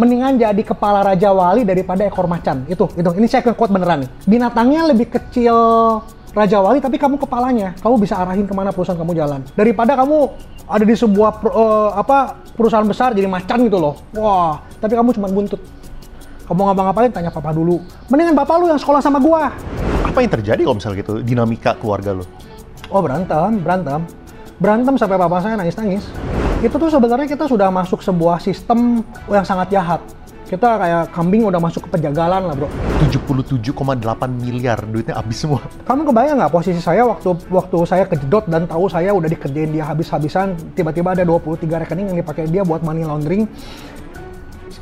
mendingan jadi kepala raja wali daripada ekor macan. Itu, itu. Ini saya quote beneran nih. Binatangnya lebih kecil raja wali, tapi kamu kepalanya. Kamu bisa arahin ke mana perusahaan kamu jalan. Daripada kamu ada di sebuah per- eh, apa perusahaan besar jadi macan gitu loh. Wah, tapi kamu cuma buntut. Kamu ngapa-ngapain tanya papa dulu. Mendingan bapak lu yang sekolah sama gua. Apa yang terjadi kalau misalnya gitu dinamika keluarga lo? Oh berantem, berantem. Berantem sampai papa saya nangis-nangis. Itu tuh sebenarnya kita sudah masuk sebuah sistem yang sangat jahat. Kita kayak kambing udah masuk ke penjagalan lah bro. 77,8 miliar duitnya habis semua. Kamu kebayang nggak posisi saya waktu waktu saya kejedot dan tahu saya udah dikerjain dia habis-habisan, tiba-tiba ada 23 rekening yang dipakai dia buat money laundering.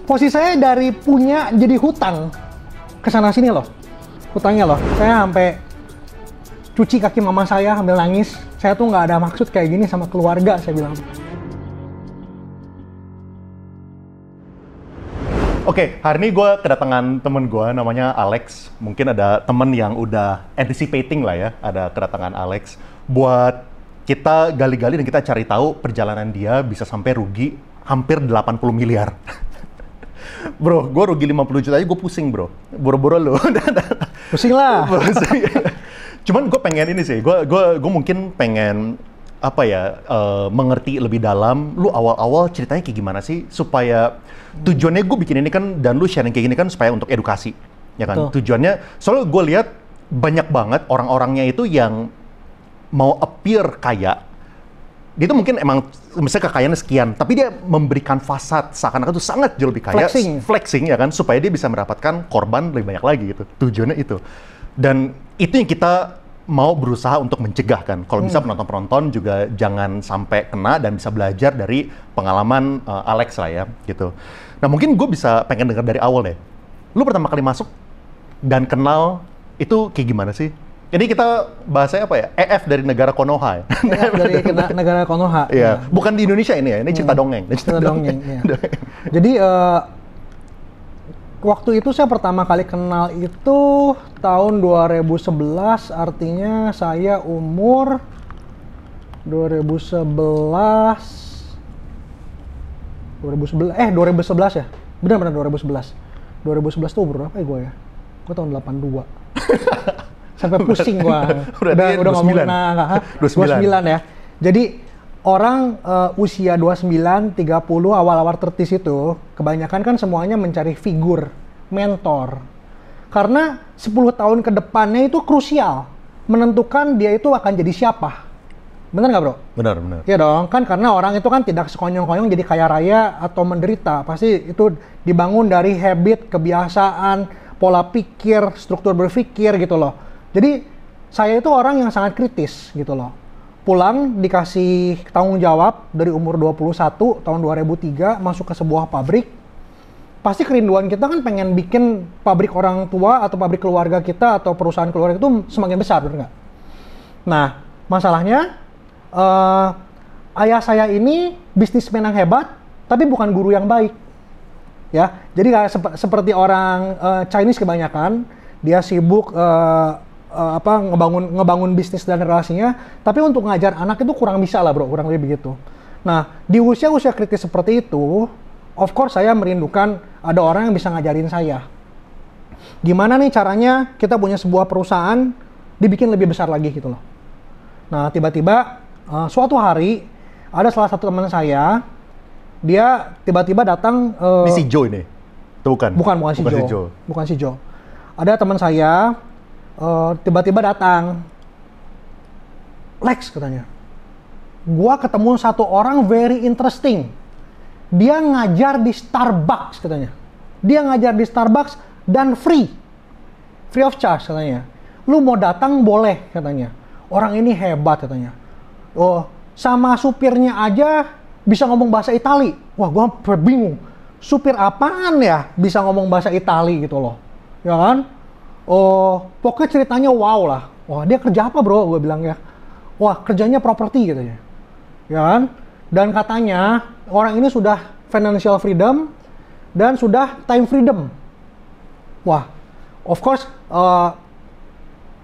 Posisi saya dari punya jadi hutang ke sana sini loh. Hutangnya loh. Saya sampai cuci kaki mama saya sambil nangis. Saya tuh nggak ada maksud kayak gini sama keluarga, saya bilang. Oke, hari ini gue kedatangan temen gue namanya Alex. Mungkin ada temen yang udah anticipating lah ya, ada kedatangan Alex. Buat kita gali-gali dan kita cari tahu perjalanan dia bisa sampai rugi hampir 80 miliar. bro, gue rugi 50 juta aja gue pusing bro. Boro-boro lo. Pusing lah. Cuman gue pengen ini sih, gue gue gue mungkin pengen apa ya eh, mengerti lebih dalam. Lu awal-awal ceritanya kayak gimana sih supaya tujuannya gue bikin ini kan dan lu sharing kayak gini kan supaya untuk edukasi, ya kan? Betul. Tujuannya soalnya gue lihat banyak banget orang-orangnya itu yang mau appear kaya. Dia tuh mungkin emang misalnya kekayaannya sekian, tapi dia memberikan fasad seakan-akan tuh sangat jauh lebih kaya, Flexing. flexing ya kan supaya dia bisa mendapatkan korban lebih banyak lagi gitu. Tujuannya itu. Dan itu yang kita mau berusaha untuk mencegah kan. Kalau bisa penonton-penonton juga jangan sampai kena dan bisa belajar dari pengalaman eh, Alex lah ya gitu. Nah mungkin gue bisa pengen dengar dari awal deh. Lu pertama kali masuk dan kenal itu kayak gimana sih? Ini kita bahasanya apa ya? EF dari negara Konoha ya. Ya, dari negara Konoha. Iya, bukan di Indonesia ini ya. Ini cerita dongeng. Ini Cerita dongeng, iya. Jadi eh, waktu itu saya pertama kali kenal itu tahun 2011, artinya saya umur 2011 2011 eh 2011 ya. Benar benar 2011. 2011 tuh umur berapa ya gue ya? Gue tahun 82. Sampai pusing gua. Berarti udah udah ngomong 29. nah, 29. 29 ya. Jadi orang eh, usia 29, 30, awal-awal 30 itu kebanyakan kan semuanya mencari figur, mentor. Karena 10 tahun ke depannya itu krusial menentukan dia itu akan jadi siapa. Bener nggak bro? Benar, benar. Iya dong, kan karena orang itu kan tidak sekonyong-konyong jadi kaya raya atau menderita. Pasti itu dibangun dari habit, kebiasaan, pola pikir, struktur berpikir gitu loh. Jadi saya itu orang yang sangat kritis gitu loh. Pulang dikasih tanggung jawab dari umur 21 tahun 2003 masuk ke sebuah pabrik. Pasti kerinduan kita kan pengen bikin pabrik orang tua atau pabrik keluarga kita atau perusahaan keluarga itu semakin besar, bener nggak? Nah, masalahnya eh, ayah saya ini bisnismen yang hebat, tapi bukan guru yang baik. Ya, jadi sep- seperti orang eh, Chinese kebanyakan, dia sibuk eh, eh, apa ngebangun ngebangun bisnis dan relasinya, tapi untuk ngajar anak itu kurang bisa lah bro, kurang lebih begitu. Nah, di usia-usia kritis seperti itu, of course saya merindukan ada orang yang bisa ngajarin saya. Gimana nih caranya kita punya sebuah perusahaan dibikin lebih besar lagi gitu loh. Nah, tiba-tiba uh, suatu hari ada salah satu teman saya, dia tiba-tiba datang. uh, Ini si Joe ini. Tuh bukan. bukan bukan si bukan Joe. bukan si Joe. Ada teman saya uh, tiba-tiba datang. Lex katanya. Gua ketemu satu orang very interesting. Dia ngajar di Starbucks katanya. Dia ngajar di Starbucks dan free. Free of charge katanya. Lu mau datang boleh katanya. Orang ini hebat katanya. Oh, sama supirnya aja bisa ngomong bahasa Itali. Wah, gua bingung. Supir apaan ya bisa ngomong bahasa Itali gitu loh. Ya kan? Oh, pokoknya ceritanya wow lah. Wah, dia kerja apa bro? Gue bilang ya. Wah, kerjanya properti katanya. Ya kan? Dan katanya orang ini sudah financial freedom dan sudah time freedom. Wah, of course eh,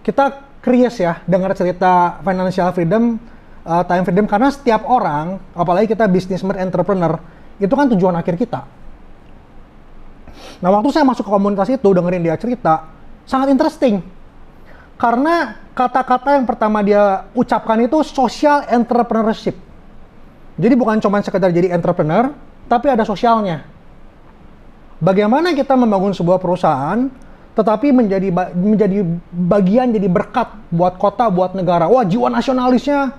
kita curious ya dengar cerita financial freedom, uh, time freedom karena setiap orang, apalagi kita businessman entrepreneur, itu kan tujuan akhir kita. Nah waktu saya masuk ke komunitas itu dengerin dia cerita, sangat interesting. Karena kata-kata yang pertama dia ucapkan itu social entrepreneurship. Jadi bukan cuma sekedar jadi entrepreneur, tapi ada sosialnya. Bagaimana kita membangun sebuah perusahaan, tetapi menjadi menjadi bagian jadi berkat buat kota, buat negara. Wah jiwa nasionalisnya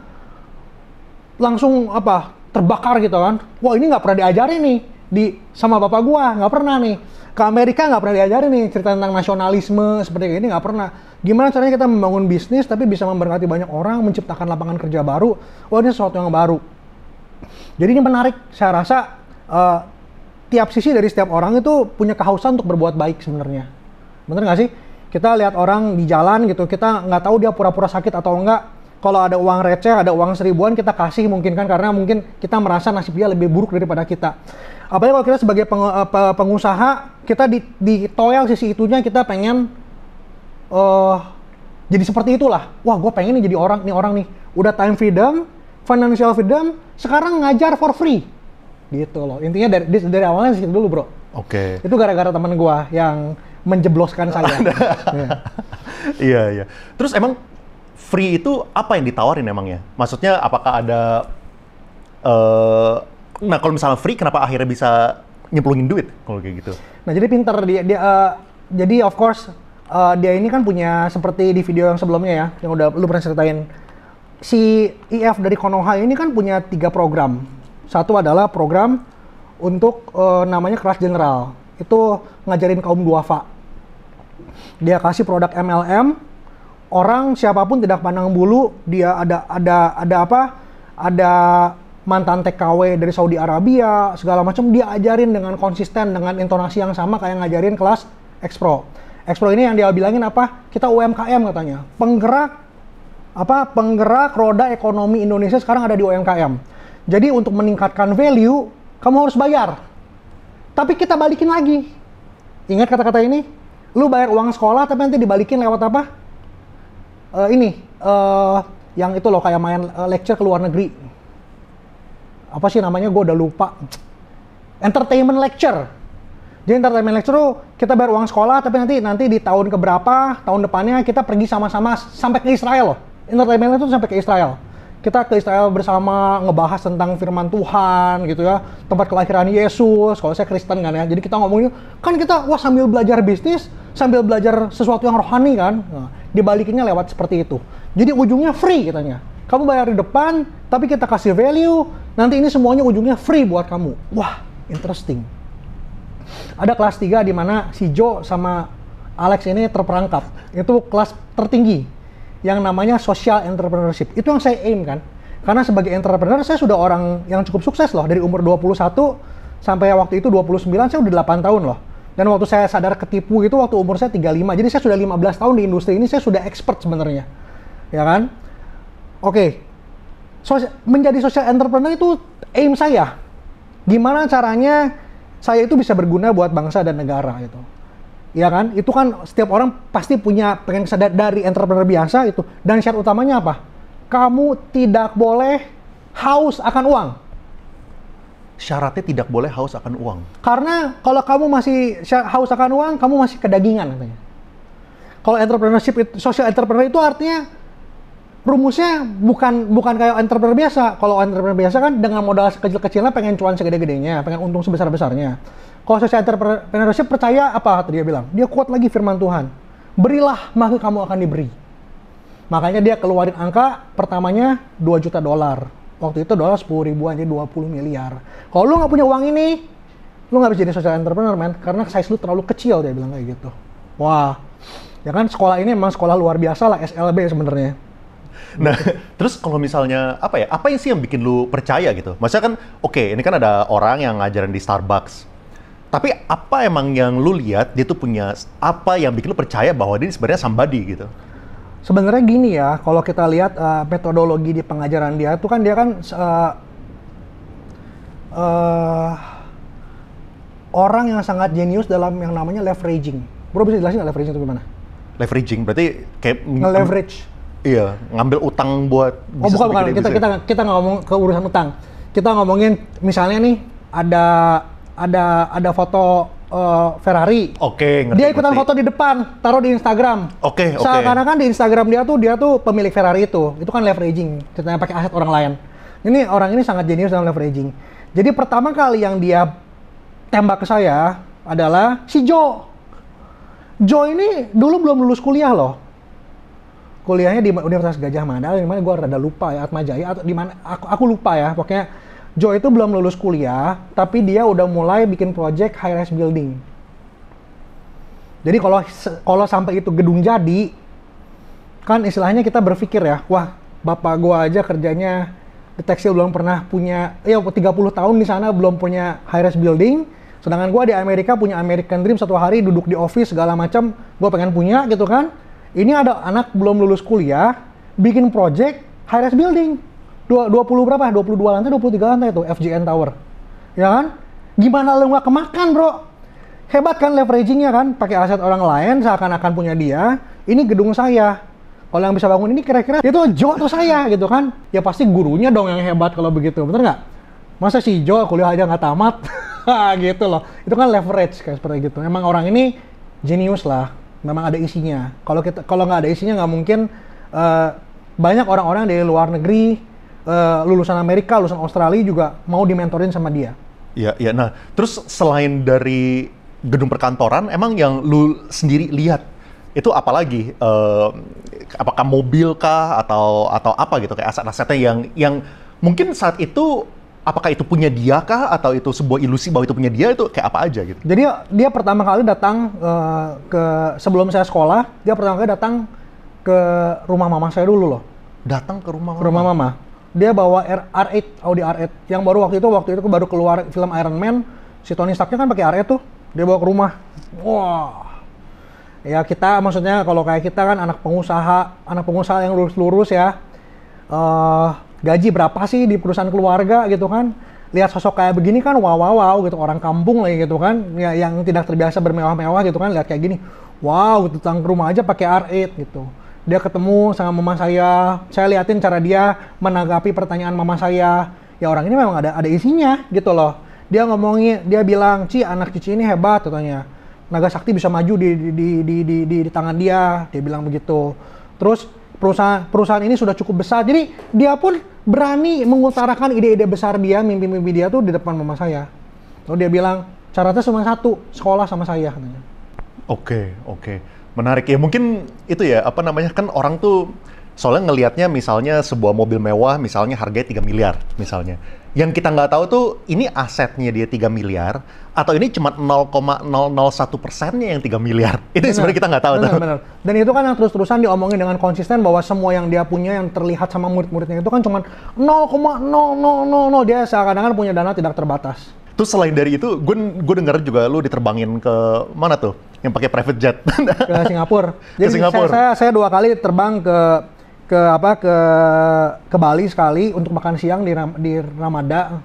langsung apa terbakar gitu kan. Wah ini nggak pernah diajarin nih di sama bapak gua, nggak pernah nih. Ke Amerika nggak pernah diajarin nih cerita tentang nasionalisme seperti ini nggak pernah. Gimana caranya kita membangun bisnis tapi bisa memberkati banyak orang, menciptakan lapangan kerja baru. Wah ini sesuatu yang baru. Jadi ini menarik. Saya rasa eh, tiap sisi dari setiap orang itu punya kehausan untuk berbuat baik sebenarnya. Bener nggak sih? Kita lihat orang di jalan gitu, kita nggak tahu dia pura-pura sakit atau enggak. Kalau ada uang receh, ada uang seribuan, kita kasih mungkin kan karena mungkin kita merasa nasib dia lebih buruk daripada kita. Apalagi kalau kita sebagai peng- eh, pe- pengusaha, kita di, di toel sisi itunya kita pengen eh jadi seperti itulah. Wah, gue pengen nih jadi orang nih orang nih. Udah time freedom, financial freedom, sekarang ngajar for free. Gitu loh. Intinya dari dari, awalnya segitu dulu, Bro. Oke. Itu gara-gara teman gua yang menjebloskan saya. Iya. iya iya. Terus emang free itu apa yang ditawarin emangnya? Maksudnya apakah ada eh nah kalau misalnya free kenapa akhirnya bisa nyemplungin duit kalau kayak gitu? Nah, jadi pinter dia dia eh, jadi of course eh, dia ini kan punya seperti di video yang sebelumnya ya, yang udah lu pernah ceritain. Si IF dari Konoha ini kan punya tiga program. Satu adalah program untuk eh, namanya kelas general. Itu ngajarin kaum duafa. Dia kasih produk MLM, orang siapa pun tidak pandang bulu, dia ada ada ada apa? Ada mantan TKW dari Saudi Arabia, segala macam dia ajarin dengan konsisten dengan intonasi yang sama kayak ngajarin kelas Expro. Expro ini yang dia bilangin apa? Kita UMKM katanya. Penggerak apa? Penggerak roda ekonomi Indonesia sekarang ada di UMKM. Jadi untuk meningkatkan value, kamu harus bayar. Tapi kita balikin lagi. Ingat kata-kata ini? Lu bayar uang sekolah tapi nanti dibalikin lewat apa? Eh, ini eh yang itu loh kayak main eh, lecture ke luar negeri. Apa sih namanya? Gue udah lupa. Entertainment lecture. Jadi entertainment lecture tuh kita bayar uang sekolah tapi nanti nanti di tahun keberapa tahun depannya kita pergi sama-sama sampai ke Israel loh. Entertainment lecture sampai ke Israel. Kita ke Israel bersama ngebahas tentang firman Tuhan gitu ya, tempat kelahiran Yesus. Kalau saya Kristen kan ya, jadi kita ngomongnya kan kita wah sambil belajar bisnis, sambil belajar sesuatu yang rohani kan. Nah, dibalikinnya lewat seperti itu. Jadi ujungnya free katanya. Kamu bayar di depan, tapi kita kasih value, nanti ini semuanya ujungnya free buat kamu. Wah, interesting. Ada kelas 3 di mana si Joe sama Alex ini terperangkap. Itu kelas tertinggi yang namanya social entrepreneurship. Itu yang saya aim kan. Karena sebagai entrepreneur saya sudah orang yang cukup sukses loh dari umur 21 sampai waktu itu 29 saya udah 8 tahun loh. Dan waktu saya sadar ketipu itu waktu umur saya 35. Jadi saya sudah 15 tahun di industri ini saya sudah expert sebenarnya. Ya kan? Oke. Sosia- menjadi social entrepreneur itu aim saya. Gimana caranya saya itu bisa berguna buat bangsa dan negara gitu. Ya kan? Itu kan setiap orang pasti punya pengen sadar dari entrepreneur biasa itu. Dan syarat utamanya apa? Kamu tidak boleh haus akan uang. Syaratnya tidak boleh haus akan uang. Karena kalau kamu masih haus akan uang, kamu masih kedagingan katanya. Kalau entrepreneurship, itu, social entrepreneur itu artinya rumusnya bukan bukan kayak entrepreneur biasa. Kalau entrepreneur biasa kan dengan modal kecil-kecilnya pengen cuan segede-gedenya, pengen untung sebesar-besarnya. Kalau social entrepreneurship percaya apa dia bilang? Dia kuat lagi firman Tuhan. Berilah maka kamu akan diberi. Makanya dia keluarin angka pertamanya 2 juta dolar. Waktu itu dolar 10 ribuan jadi 20 miliar. Kalau lu nggak punya uang ini, lu nggak bisa jadi social entrepreneur man karena size lu terlalu kecil dia bilang kayak gitu. Wah, ya kan sekolah ini memang sekolah luar biasa lah SLB sebenarnya. Nah, terus kalau misalnya apa ya? Apa yang sih yang bikin lu percaya gitu? Maksudnya kan, oke, ini kan ada orang yang ngajarin di Starbucks. Tapi apa emang yang lu lihat dia tuh punya apa yang bikin lu percaya bahwa dia sebenarnya somebody gitu? Sebenarnya gini ya, kalau kita lihat uh, metodologi di pengajaran dia itu kan dia kan uh, uh, orang yang sangat jenius dalam yang namanya leveraging. Bro bisa jelasin leveraging itu gimana? Leveraging berarti kayak Nge-leverage. Iya, ngambil utang buat Oh bukan bukan kita kita kita nggak ngomong ke urusan utang. Kita ngomongin misalnya nih ada ada ada foto eh, Ferrari. Oke, ngerti. dia ikutan ngerti. foto di depan, taruh di Instagram. Oke, oke. Seakan-akan di Instagram dia tuh dia tuh pemilik Ferrari itu. Itu kan leveraging, ceritanya pakai aset orang lain. Ini orang ini sangat jenius dalam leveraging. Jadi pertama kali yang dia tembak ke saya adalah si Joe. Joe ini dulu belum lulus kuliah loh. Kuliahnya di Universitas Gajah Mada, di mana gue rada lupa ya, Atma Jaya atau di mana aku, aku lupa ya. Pokoknya Joe itu belum lulus kuliah, tapi dia udah mulai bikin project high rise building. Jadi kalau kalau sampai itu gedung jadi, kan istilahnya kita berpikir ya, wah bapak gua aja kerjanya di tekstil belum pernah punya, ya 30 tahun di sana belum punya high rise building, sedangkan gua di Amerika punya American Dream satu hari duduk di office segala macam, gua pengen punya gitu kan. Ini ada anak belum lulus kuliah, bikin project high rise building. Dua- 20 berapa? 22 lantai, 23 lantai itu FGN Tower. Ya kan? Gimana lu nggak kemakan, bro? Hebat kan leveragingnya kan, pakai aset orang lain seakan-akan punya dia. Ini gedung saya. Kalau yang bisa bangun ini kira-kira itu Joe atau saya gitu kan? Ya pasti gurunya dong yang hebat kalau begitu, bener nggak? Masa si Joe kuliah aja nggak tamat? gitu loh. Itu kan leverage kayak seperti gitu. Emang orang ini jenius lah. Memang ada isinya. Kalau kita kalau nggak ada isinya nggak mungkin eh, banyak orang-orang dari luar negeri eh, lulusan Amerika, lulusan Australia juga mau dimentorin sama dia. Iya, iya. Nah, terus selain dari gedung perkantoran, emang yang lu sendiri lihat itu apa lagi? Eh, apakah mobil kah atau atau apa gitu kayak aset-asetnya yang yang mungkin saat itu apakah itu punya dia kah? Atau itu sebuah ilusi bahwa itu punya dia? Itu kayak apa aja gitu? Jadi dia pertama kali datang eh, ke sebelum saya sekolah, dia pertama kali datang ke rumah mama saya dulu loh, Datang ke rumah ke rumah mama. Dia bawa R- R8, Audi R8 yang baru waktu itu waktu itu baru keluar film Iron Man, si Tony Starknya kan pakai R8 tuh, dia bawa ke rumah. Wah, ya kita maksudnya kalau kayak kita kan anak pengusaha, anak pengusaha yang lurus-lurus ya, eh gaji berapa sih di perusahaan keluarga gitu kan? Lihat sosok kayak begini kan wow wow wow gitu orang kampung lagi gitu kan, ya yang tidak terbiasa bermewah-mewah gitu kan, lihat kayak gini, wow ke rumah aja pakai R8 gitu. Dia ketemu sama mama saya, saya liatin cara dia menanggapi pertanyaan mama saya. Ya orang ini memang ada ada isinya gitu loh. Dia ngomongin, dia bilang, Ci anak Cici ini hebat katanya. Naga Sakti bisa maju di di, di, di, di, di, di tangan dia, dia bilang begitu. Terus perusahaan perusahaan ini sudah cukup besar, jadi dia pun berani mengutarakan ide-ide besar dia, mimpi-mimpi dia tuh di depan mama saya. Lalu dia bilang, syaratnya cuma satu, sekolah sama saya katanya. Oke, oke. Menarik ya. Mungkin itu ya, apa namanya, kan orang tuh soalnya ngelihatnya misalnya sebuah mobil mewah, misalnya harganya 3 miliar, misalnya. Yang kita nggak tahu tuh, ini asetnya dia 3 miliar, atau ini cuma 0,001 persennya yang 3 miliar. Itu yang sebenarnya kita nggak tahu Benar, tuh. benar. Dan itu kan yang terus-terusan diomongin dengan konsisten bahwa semua yang dia punya yang terlihat sama murid-muridnya itu kan cuma 0,0000 dia seakan-akan punya dana tidak terbatas. Terus selain dari itu, gue gue denger juga lu diterbangin ke mana tuh? Yang pakai private jet. ke Singapura. Ke Jadi Singapura. Saya, saya saya dua kali terbang ke ke apa ke ke Bali sekali untuk makan siang di Ram- di Ramada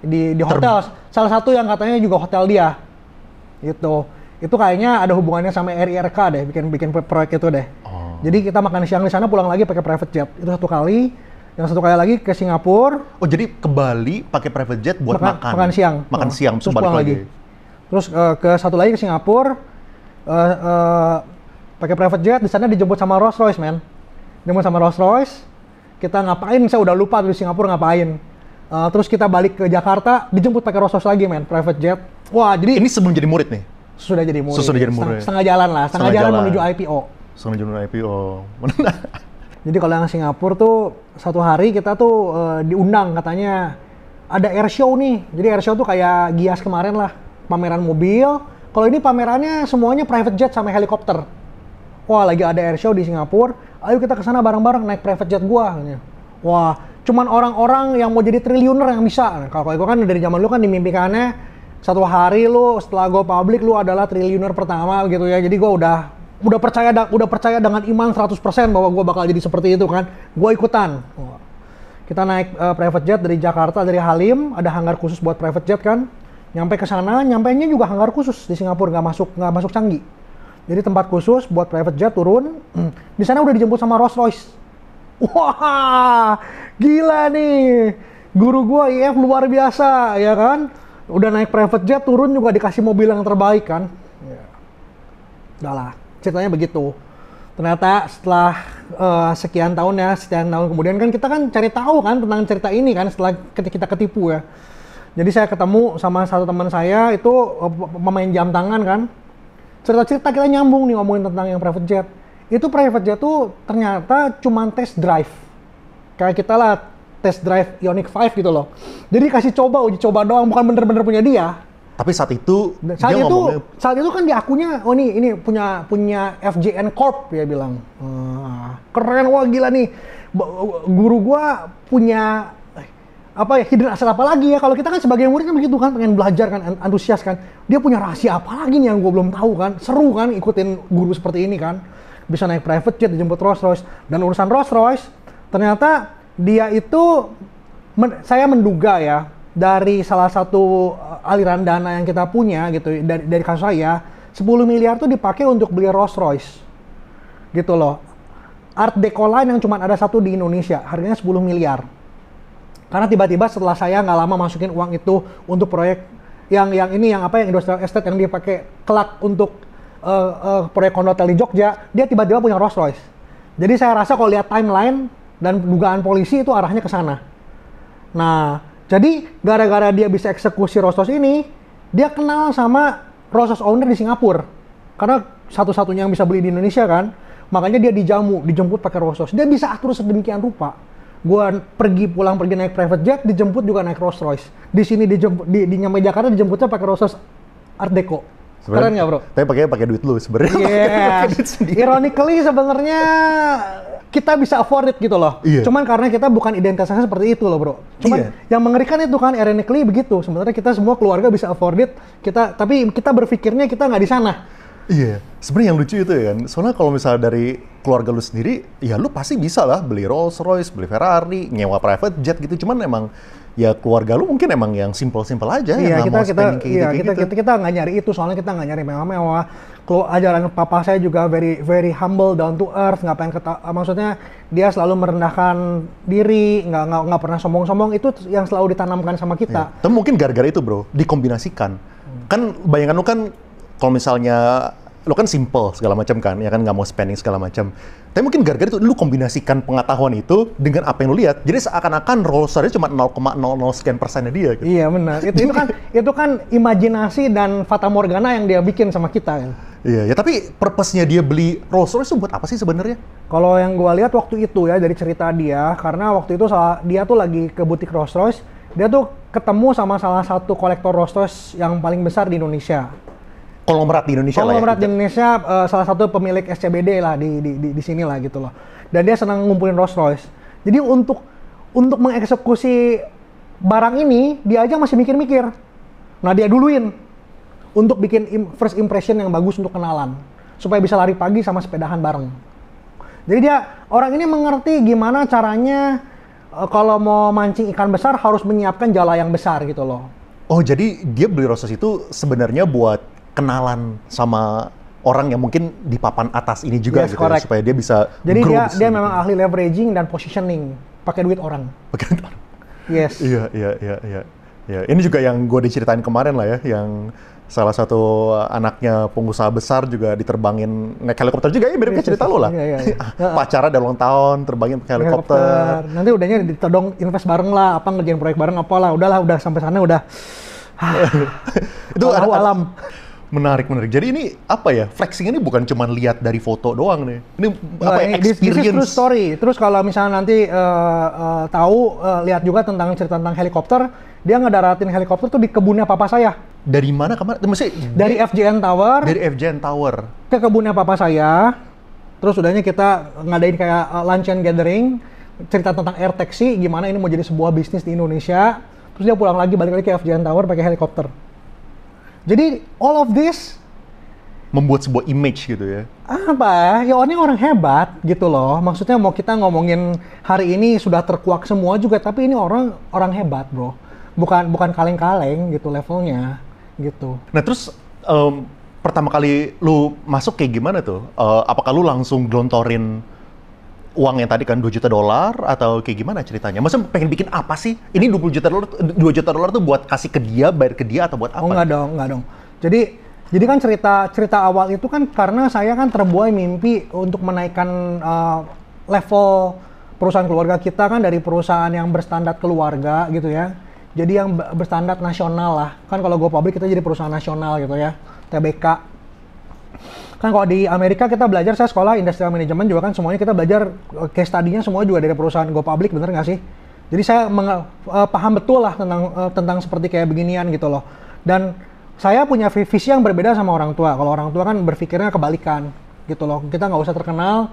di di hotel. Salah satu yang katanya juga hotel dia. Gitu. Itu kayaknya ada hubungannya sama RIRK deh, bikin bikin proyek itu deh. Oh. Jadi kita makan siang di sana pulang lagi pakai private jet. Itu satu kali. Yang satu kali lagi ke Singapura, Oh jadi ke Bali pakai private jet buat makan, makan? makan siang. Makan Oh, siang, terus pulang lagi. Terus eh, ke satu lagi ke Singapura, eh, eh, pakai private jet, di sana dijemput sama Rolls Royce, man. Dijemput sama Rolls Royce, kita ngapain? Saya udah lupa di Singapura ngapain. Eh, terus kita balik ke Jakarta, dijemput pakai Rolls Royce lagi, man, private jet. Wah, jadi Ini sebelum jadi murid nih? sudah jadi murid. Sudah jadi Setengah, murid. setengah jalan lah, setengah, Setengah jalan, jalan. menuju IPO. Soalnya jurnal IPO. Jadi kalau yang Singapura tuh satu hari kita tuh eh, diundang katanya ada air show nih. Jadi air show tuh kayak Gias kemarin lah, pameran mobil. Kalau ini pamerannya semuanya private jet sama helikopter. Wah lagi ada air show di Singapura. Ayo kita ke sana bareng-bareng naik private jet gua. Wah cuman orang-orang yang mau jadi triliuner yang bisa. Nah, Kalau itu kan dari zaman lu kan dimimpikannya satu hari lu setelah go public lu adalah triliuner pertama gitu ya. Jadi gua udah udah percaya da- udah percaya dengan iman 100% bahwa gua bakal jadi seperti itu kan. Gua ikutan. Kita naik eh, private jet dari Jakarta dari Halim, ada hangar khusus buat private jet kan. Nyampe ke sana, nyampainya juga hangar khusus di Singapura, nggak masuk nggak masuk canggih. Jadi tempat khusus buat private jet turun. Di sana udah dijemput sama Rolls Royce. Wah, gila nih. Guru gua IF luar biasa, ya kan? udah naik private jet turun juga dikasih mobil yang terbaik kan ya. udah lah ceritanya begitu ternyata setelah uh, sekian tahun ya sekian tahun kemudian kan kita kan cari tahu kan tentang cerita ini kan setelah kita ketipu ya jadi saya ketemu sama satu teman saya itu uh, pemain jam tangan kan cerita-cerita kita nyambung nih ngomongin tentang yang private jet itu private jet tuh ternyata cuma test drive kayak kita lah test drive Ioniq 5 gitu loh. Jadi kasih coba uji coba doang bukan bener-bener punya dia. Tapi saat itu saat itu ngomongnya... saat itu kan di akunya oh ini ini punya punya FJN Corp ya bilang. Ah, keren wah gila nih. Guru gua punya apa ya hidden asset apa lagi ya? Kalau kita kan sebagai murid kan begitu kan pengen belajar kan antusias kan. Dia punya rahasia apa lagi nih yang gue belum tahu kan? Seru kan ikutin guru seperti ini kan. Bisa naik private jet dijemput Rolls Royce dan urusan Rolls Royce ternyata dia itu men, saya menduga ya dari salah satu uh, aliran dana yang kita punya gitu dari dari kasus saya 10 miliar tuh dipakai untuk beli Rolls Royce gitu loh. Art Deco line yang cuma ada satu di Indonesia harganya 10 miliar karena tiba-tiba setelah saya nggak lama masukin uang itu untuk proyek yang yang ini yang apa yang industrial estate yang dia pakai kelak untuk uh, uh, proyek kondotel di Jogja dia tiba-tiba punya Rolls Royce jadi saya rasa kalau lihat timeline dan dugaan polisi itu arahnya ke sana. Nah, jadi gara-gara dia bisa eksekusi Rostos ini, dia kenal sama Rostos owner di Singapura. Karena satu-satunya yang bisa beli di Indonesia kan, makanya dia dijamu, dijemput pakai Rostos. Dia bisa atur sedemikian rupa. Gua pergi pulang pergi naik private jet, dijemput juga naik Rolls Royce. Di sini dijemput di, di nyampe Jakarta dijemputnya pakai Rostos Art Deco. Keren nggak bro? Tapi pakai pakai duit lu sebenarnya. Yeah. Ironically sebenarnya kita bisa afford it gitu loh. Iya. Cuman karena kita bukan identitasnya seperti itu loh bro. Cuman iya. yang mengerikan itu kan ironically begitu. Sebenarnya kita semua keluarga bisa afford it. Kita tapi kita berpikirnya kita nggak di sana. Iya, sebenarnya yang lucu itu ya kan. Soalnya kalau misalnya dari keluarga lu sendiri, ya lu pasti bisa lah beli Rolls Royce, beli Ferrari, nyewa private jet gitu. Cuman emang ya keluarga lu mungkin emang yang simple-simple aja iya, yang kita, mau kita, kayak iya, gitu, kita, kita, kita nggak nyari itu soalnya kita nggak nyari mewah-mewah kalau ajaran papa saya juga very very humble down to earth nggak pengen keta maksudnya dia selalu merendahkan diri nggak nggak nggak pernah sombong-sombong itu yang selalu ditanamkan sama kita iya. tapi mungkin gara-gara itu bro dikombinasikan hmm. kan bayangan lu kan kalau misalnya lo kan simple segala macam kan, ya kan nggak mau spending segala macam. Tapi mungkin gara-gara itu lu kombinasikan pengetahuan itu dengan apa yang lu lihat. Jadi seakan-akan Rolls Royce cuma 0,00 sekian persennya dia. Gitu. Iya benar. Itu, itu kan itu kan imajinasi dan fata morgana yang dia bikin sama kita kan. Iya, ya tapi purpose-nya dia beli Rolls Royce buat apa sih sebenarnya? Kalau yang gua lihat waktu itu ya dari cerita dia, karena waktu itu salah, dia tuh lagi ke butik Rolls Royce, dia tuh ketemu sama salah satu kolektor Rolls Royce yang paling besar di Indonesia konglomerat di Indonesia konglomerat ya, di Indonesia uh, salah satu pemilik SCBD lah di, di, di, di sini lah gitu loh. Dan dia senang ngumpulin Rolls Royce. Jadi untuk untuk mengeksekusi barang ini dia aja masih mikir-mikir. Nah dia duluin untuk bikin im first impression yang bagus untuk kenalan supaya bisa lari pagi sama sepedahan bareng. Jadi dia orang ini mengerti gimana caranya uh, kalau mau mancing ikan besar harus menyiapkan jala yang besar gitu loh. Oh jadi dia beli Royce itu sebenarnya buat kenalan sama orang yang mungkin di papan atas ini juga yes, gitu ya, supaya dia bisa Jadi dia dia memang ahli leveraging dan positioning pakai duit orang. Pakai duit orang. Yes. iya, iya, iya, iya. Ya, ini juga yang gue diceritain kemarin lah ya, yang salah satu anaknya pengusaha besar juga diterbangin naik helikopter juga ya mirip kayak cerita lo lah. Iya, iya, iya. Pacara udah ulang tahun terbangin pakai helikopter. helikopter. Nanti udahnya ditodong invest bareng lah, apa ngerjain proyek bareng apa lah, udahlah udah sampai sana udah. itu ada, alam Menarik, menarik. Jadi ini apa ya? Flexing ini bukan cuma lihat dari foto doang nih. Ini nah, apa ya? Experience. This, this true story. Terus kalau misalnya nanti uh, uh, tahu uh, lihat juga tentang cerita tentang helikopter, dia ngedaratin helikopter tuh di kebunnya papa saya. Dari mana kemarin? Masih dari FJN Tower. Dari FJN Tower. Ke kebunnya papa saya. Terus udahnya kita ngadain kayak uh, lunch and gathering, cerita tentang air taxi, gimana ini mau jadi sebuah bisnis di Indonesia. Terus dia pulang lagi balik lagi ke FJN Tower pakai helikopter. Jadi all of this membuat sebuah image gitu ya. Apa? Ya ini orang hebat gitu loh. Maksudnya mau kita ngomongin hari ini sudah terkuak semua juga, tapi ini orang orang hebat, bro. Bukan bukan kaleng-kaleng gitu levelnya, gitu. Nah terus um, pertama kali lu masuk kayak gimana tuh? Uh, apakah lu langsung gelontorin uang yang tadi kan 2 juta dolar atau kayak gimana ceritanya? Maksudnya pengen bikin apa sih? Ini 20 juta dolar 2 juta dolar tuh buat kasih ke dia, bayar ke dia atau buat apa? Oh enggak dong, enggak dong. Jadi jadi kan cerita cerita awal itu kan karena saya kan terbuai mimpi untuk menaikkan uh, level perusahaan keluarga kita kan dari perusahaan yang berstandar keluarga gitu ya. Jadi yang be- berstandar nasional lah. Kan kalau Go Public kita jadi perusahaan nasional gitu ya. TBK. Kan kalau di Amerika kita belajar, saya sekolah industrial management juga kan semuanya kita belajar eh, case study-nya semua juga dari perusahaan Go Public, bener nggak sih? Jadi saya menge- eh, paham betul lah tentang eh, tentang seperti kayak beginian gitu loh. Dan saya punya vi- visi yang berbeda sama orang tua. Kalau orang tua kan berpikirnya kebalikan gitu loh. Kita nggak usah terkenal,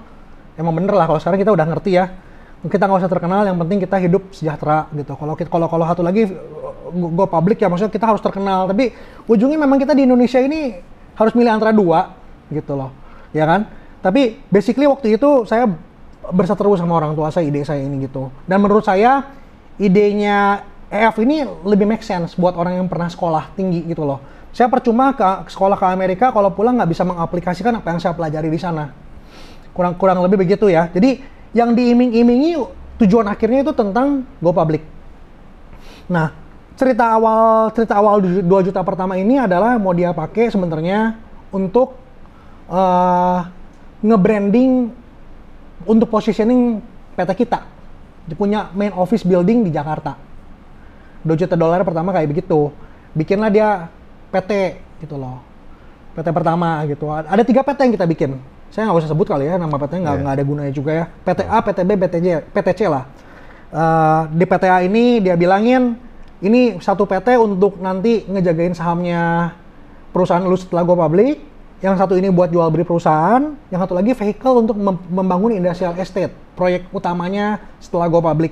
emang bener lah kalau sekarang kita udah ngerti ya. Kita nggak usah terkenal, yang penting kita hidup sejahtera gitu. Kalau kalau kalau satu lagi Go Public ya maksudnya kita harus terkenal. Tapi ujungnya memang kita di Indonesia ini harus milih antara dua gitu loh. Ya kan? Tapi basically waktu itu saya berseteru sama orang tua saya ide saya ini gitu. Dan menurut saya idenya EF ini lebih make sense buat orang yang pernah sekolah tinggi gitu loh. Saya percuma ke sekolah ke Amerika kalau pulang nggak bisa mengaplikasikan apa yang saya pelajari di sana. Kurang kurang lebih begitu ya. Jadi yang diiming-imingi tujuan akhirnya itu tentang go public. Nah, cerita awal cerita awal 2 juta pertama ini adalah mau dia pakai sebenarnya untuk eh, nge-branding untuk positioning PT kita. Dia punya main office building di Jakarta. 2 juta dolar pertama kayak begitu. Bikinlah dia PT gitu loh. PT pertama gitu. Ada tiga PT yang kita bikin. Saya nggak usah sebut kali ya nama PT nggak Iya. nggak ada gunanya juga ya. PTA, PTB, PTJ, PTC lah. Eh, di PTA ini dia bilangin ini satu PT untuk nanti ngejagain sahamnya perusahaan lu setelah go public. Yang satu ini buat jual beli perusahaan, yang satu lagi vehicle untuk mem- membangun industrial estate, proyek utamanya setelah go public.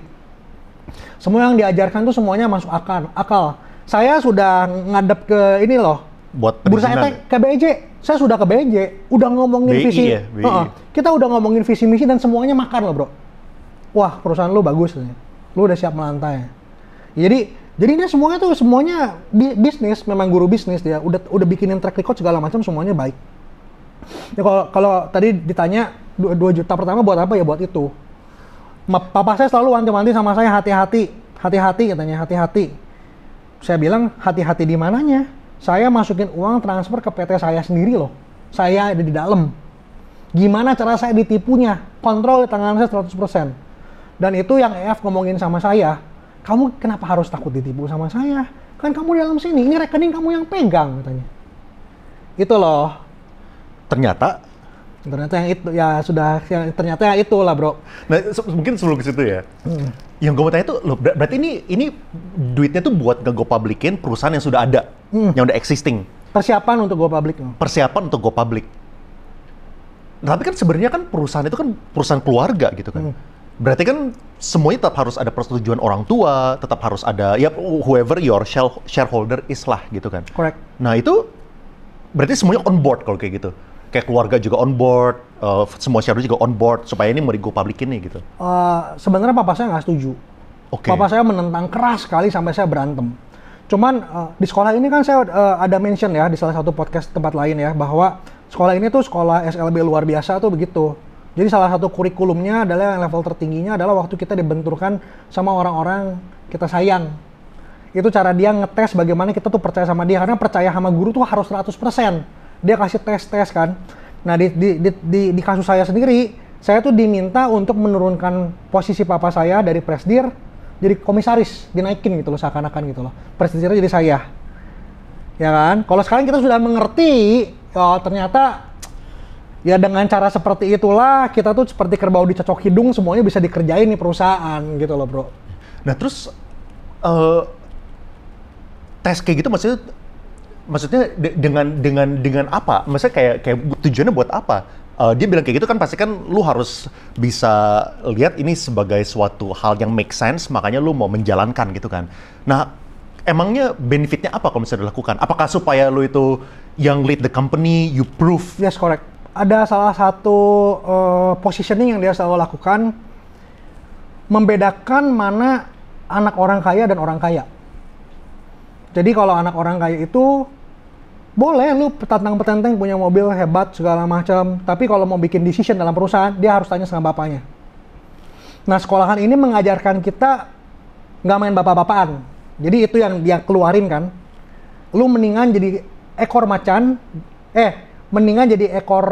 Semua yang diajarkan tuh semuanya masuk akal. akal. Saya sudah ngadep ke ini loh, Buat Bursa. Efek ke BJ. Saya sudah ke BJ, udah ngomongin BI visi. ya, BI. Heeh. kita udah ngomongin visi misi dan semuanya makan loh, Bro. Wah, perusahaan lu bagus nih. Lu udah siap melantai. Jadi jadi ini semuanya tuh semuanya bi- bisnis, memang guru bisnis dia. Udah udah bikinin track record segala macam semuanya baik. Ya kalau kalau tadi ditanya 2 juta pertama buat apa ya buat itu. Papa saya selalu wanti-wanti sama saya hati-hati, hati-hati katanya, hati-hati. Saya bilang hati-hati di mananya? Saya masukin uang transfer ke PT saya sendiri loh. Saya ada di dalam. Gimana cara saya ditipunya? Kontrol di tangan saya 100%. Dan itu yang EF ngomongin sama saya. Kamu kenapa harus takut ditipu sama saya? Kan kamu di dalam sini, ini rekening kamu yang pegang katanya. Itu loh. Ternyata Ternyata yang itu ya sudah yang ternyata yang itu lah, Bro. Nah, se- mungkin sebelum ke situ ya. Yang gue mau tanya tuh, loh, ber- berarti ini ini duitnya tuh buat nge-go publikin perusahaan yang sudah ada, yang udah existing. Persiapan untuk public. loh. Persiapan untuk public. Nah, tapi kan sebenarnya kan perusahaan itu kan perusahaan keluarga gitu kan. Berarti kan semuanya tetap harus ada persetujuan orang tua, tetap harus ada ya whoever your share- shareholder is lah gitu kan. Correct. Nah itu berarti semuanya on board kalau kayak gitu. Kayak keluarga juga on board, eh, semua shareholder juga on board supaya ini mau di go public ini gitu. Eh, sebenarnya papa saya nggak setuju. Oke. Papa saya menentang keras sekali sampai saya berantem. Cuman eh, di sekolah ini kan saya eh, ada mention ya di salah satu podcast tempat lain ya bahwa sekolah ini tuh sekolah SLB luar biasa tuh begitu. Jadi salah satu kurikulumnya adalah yang level tertingginya adalah waktu kita dibenturkan sama orang-orang kita sayang. Itu cara dia ngetes bagaimana kita tuh percaya sama dia karena percaya sama guru tuh harus 100%. Dia kasih tes-tes kan. Nah, di, di, di, di, di kasus saya sendiri, saya tuh diminta untuk menurunkan posisi papa saya dari presdir jadi komisaris, dinaikin gitu loh seakan-akan gitu loh. Presidirnya jadi saya. Ya kan? Kalau sekarang kita sudah mengerti, oh, ternyata ya dengan cara seperti itulah kita tuh seperti kerbau dicocok hidung semuanya bisa dikerjain nih perusahaan gitu loh, Bro. Nah terus eh tes kayak gitu maksudnya maksudnya de- dengan dengan dengan apa? Maksudnya kayak kayak tujuannya buat apa? Eh, dia bilang kayak gitu kan pasti kan lu harus bisa lihat ini sebagai suatu hal yang make sense makanya lu mau menjalankan gitu kan. Nah, emangnya benefitnya apa kalau misalnya dilakukan? Apakah supaya lu itu yang lead the company, you prove Yes, correct. Ada salah satu eh, positioning yang dia selalu lakukan membedakan mana anak orang kaya dan orang kaya. Jadi kalau anak orang kaya itu boleh lu petantang petenteng punya mobil hebat segala macam, tapi kalau mau bikin decision dalam perusahaan dia harus tanya sama bapaknya. Nah, sekolahan ini mengajarkan kita nggak main bapak-bapaan. Jadi itu yang dia keluarin kan. Lu mendingan jadi ekor macan, eh, mendingan jadi ekor,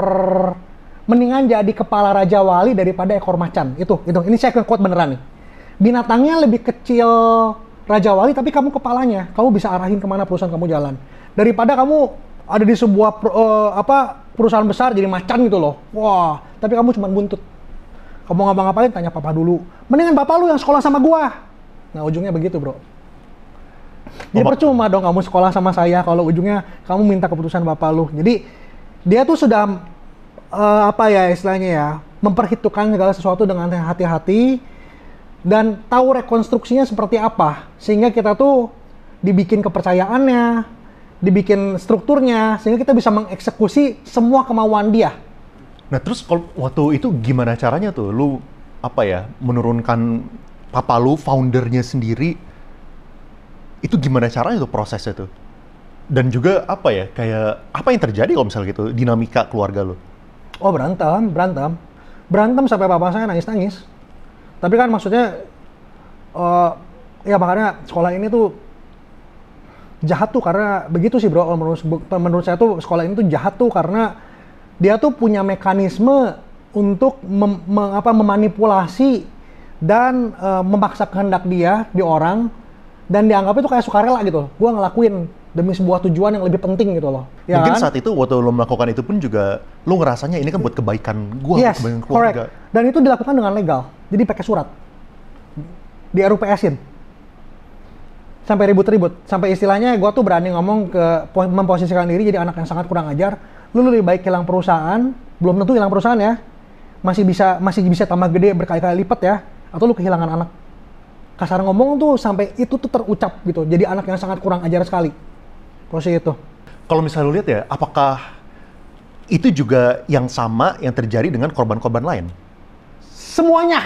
mendingan jadi kepala raja wali daripada ekor macan. Itu, itu. Ini saya quote beneran nih. Binatangnya lebih kecil raja wali, tapi kamu kepalanya, kamu bisa arahin ke mana perusahaan kamu jalan. Daripada kamu ada di sebuah per- eh, apa perusahaan besar jadi macan gitu loh. Wah, tapi kamu cuma buntut. Kamu ngapa-ngapain tanya papa dulu. Mendingan bapak lu yang sekolah sama gua. Nah, ujungnya begitu, Bro. Jadi percuma dong kamu sekolah sama saya kalau ujungnya kamu minta keputusan bapak lu. Jadi dia tuh sudah eh, apa ya istilahnya ya, memperhitungkan segala sesuatu dengan hati-hati dan tahu rekonstruksinya seperti apa. Sehingga kita tuh dibikin kepercayaannya, dibikin strukturnya sehingga kita bisa mengeksekusi semua kemauan dia. Nah terus kalau waktu itu gimana caranya tuh? Lu apa ya menurunkan papa lu foundernya sendiri? Itu gimana caranya tuh prosesnya tuh dan juga apa ya kayak apa yang terjadi kalau misalnya gitu dinamika keluarga lu Oh berantem, berantem, berantem sampai papa saya nangis-nangis. Tapi kan maksudnya, eh, ya makanya sekolah ini tuh jahat tuh karena begitu sih bro. Menurut, menurut saya tuh sekolah ini tuh jahat tuh karena dia tuh punya mekanisme untuk mem, meng- apa, memanipulasi dan eh, memaksa kehendak dia di orang dan dianggap itu kayak sukarela gitu. Gua ngelakuin demi sebuah tujuan yang lebih penting gitu loh. Ya mungkin kan? saat itu waktu lu melakukan itu pun juga lu ngerasanya ini kan buat kebaikan gua Yes, kebaikan correct. keluarga Dan itu dilakukan dengan legal. Jadi pakai surat. Di RUPS-in. Sampai ribut-ribut. Sampai istilahnya gue tuh berani ngomong ke po- memposisikan diri jadi anak yang sangat kurang ajar. Lu lebih baik hilang perusahaan, belum tentu hilang perusahaan ya. Masih bisa masih bisa tambah gede berkali-kali lipat ya. Atau lu kehilangan anak. Kasar ngomong tuh sampai itu tuh terucap gitu. Jadi anak yang sangat kurang ajar sekali. Posisi itu. kalau misalnya lu lihat ya apakah itu juga yang sama yang terjadi dengan korban-korban lain Semuanya.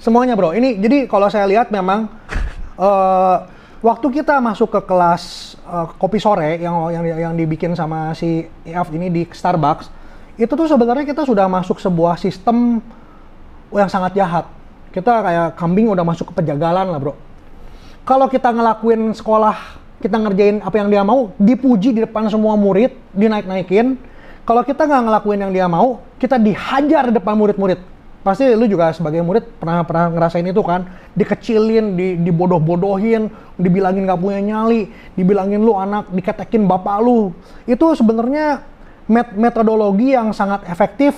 Semuanya bro. Ini jadi kalau saya lihat memang eh, waktu kita masuk ke kelas eh, kopi sore yang yang yang dibikin sama si EF ini di Starbucks, itu tuh sebenarnya kita sudah masuk sebuah sistem yang sangat jahat. Kita kayak kambing udah masuk ke penjagalan lah bro. Kalau kita ngelakuin sekolah, kita ngerjain apa yang dia mau, dipuji di depan semua murid, dinaik-naikin. Kalau kita nggak ngelakuin yang dia mau, kita dihajar di depan murid-murid. Pasti lu juga sebagai murid pernah pernah ngerasain itu kan, dikecilin, di, dibodoh-bodohin, dibilangin nggak punya nyali, dibilangin lu anak, diketekin bapak lu. Itu sebenarnya met- metodologi yang sangat efektif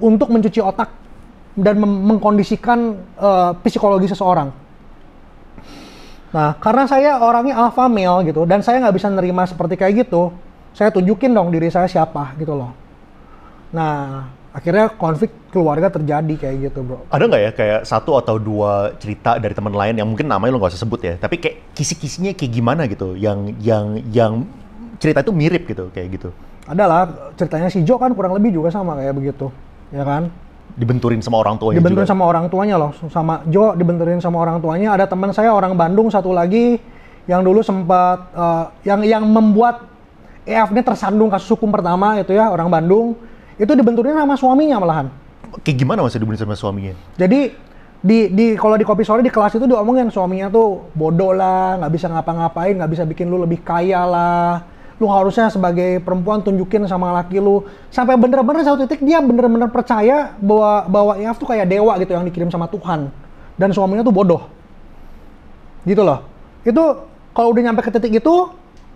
untuk mencuci otak dan mengkondisikan eh, psikologi seseorang. Nah, karena saya orangnya alpha male gitu, dan saya nggak bisa nerima seperti kayak gitu, saya tunjukin dong diri saya siapa gitu loh. Nah, akhirnya konflik keluarga terjadi kayak gitu, bro. ada nggak ya kayak satu atau dua cerita dari teman lain yang mungkin namanya lo nggak usah sebut ya tapi kayak kisi-kisinya kayak gimana gitu yang yang yang cerita itu mirip gitu kayak gitu Adalah ceritanya si Jo kan kurang lebih juga sama kayak begitu, ya kan? Dibenturin sama orang tuanya dibenturin juga. sama orang tuanya loh. Sama Jo dibenturin sama orang tuanya. Ada teman saya orang Bandung satu lagi yang dulu sempat eh, yang yang membuat EF ini tersandung kasus hukum pertama itu ya orang Bandung. Itu dibenturin sama suaminya malahan. Kayak gimana masa dibenturin sama suaminya? Jadi di di kalau di kopi sore di kelas itu diomongin suaminya tuh bodoh lah nggak bisa ngapa-ngapain nggak bisa bikin lu lebih kaya lah lu harusnya sebagai perempuan tunjukin sama laki lu. Sampai bener-bener satu titik dia bener-bener percaya bahwa bahwa IAF tuh kayak dewa gitu yang dikirim sama Tuhan. Dan suaminya tuh bodoh. Gitu loh. Itu kalau udah nyampe ke titik itu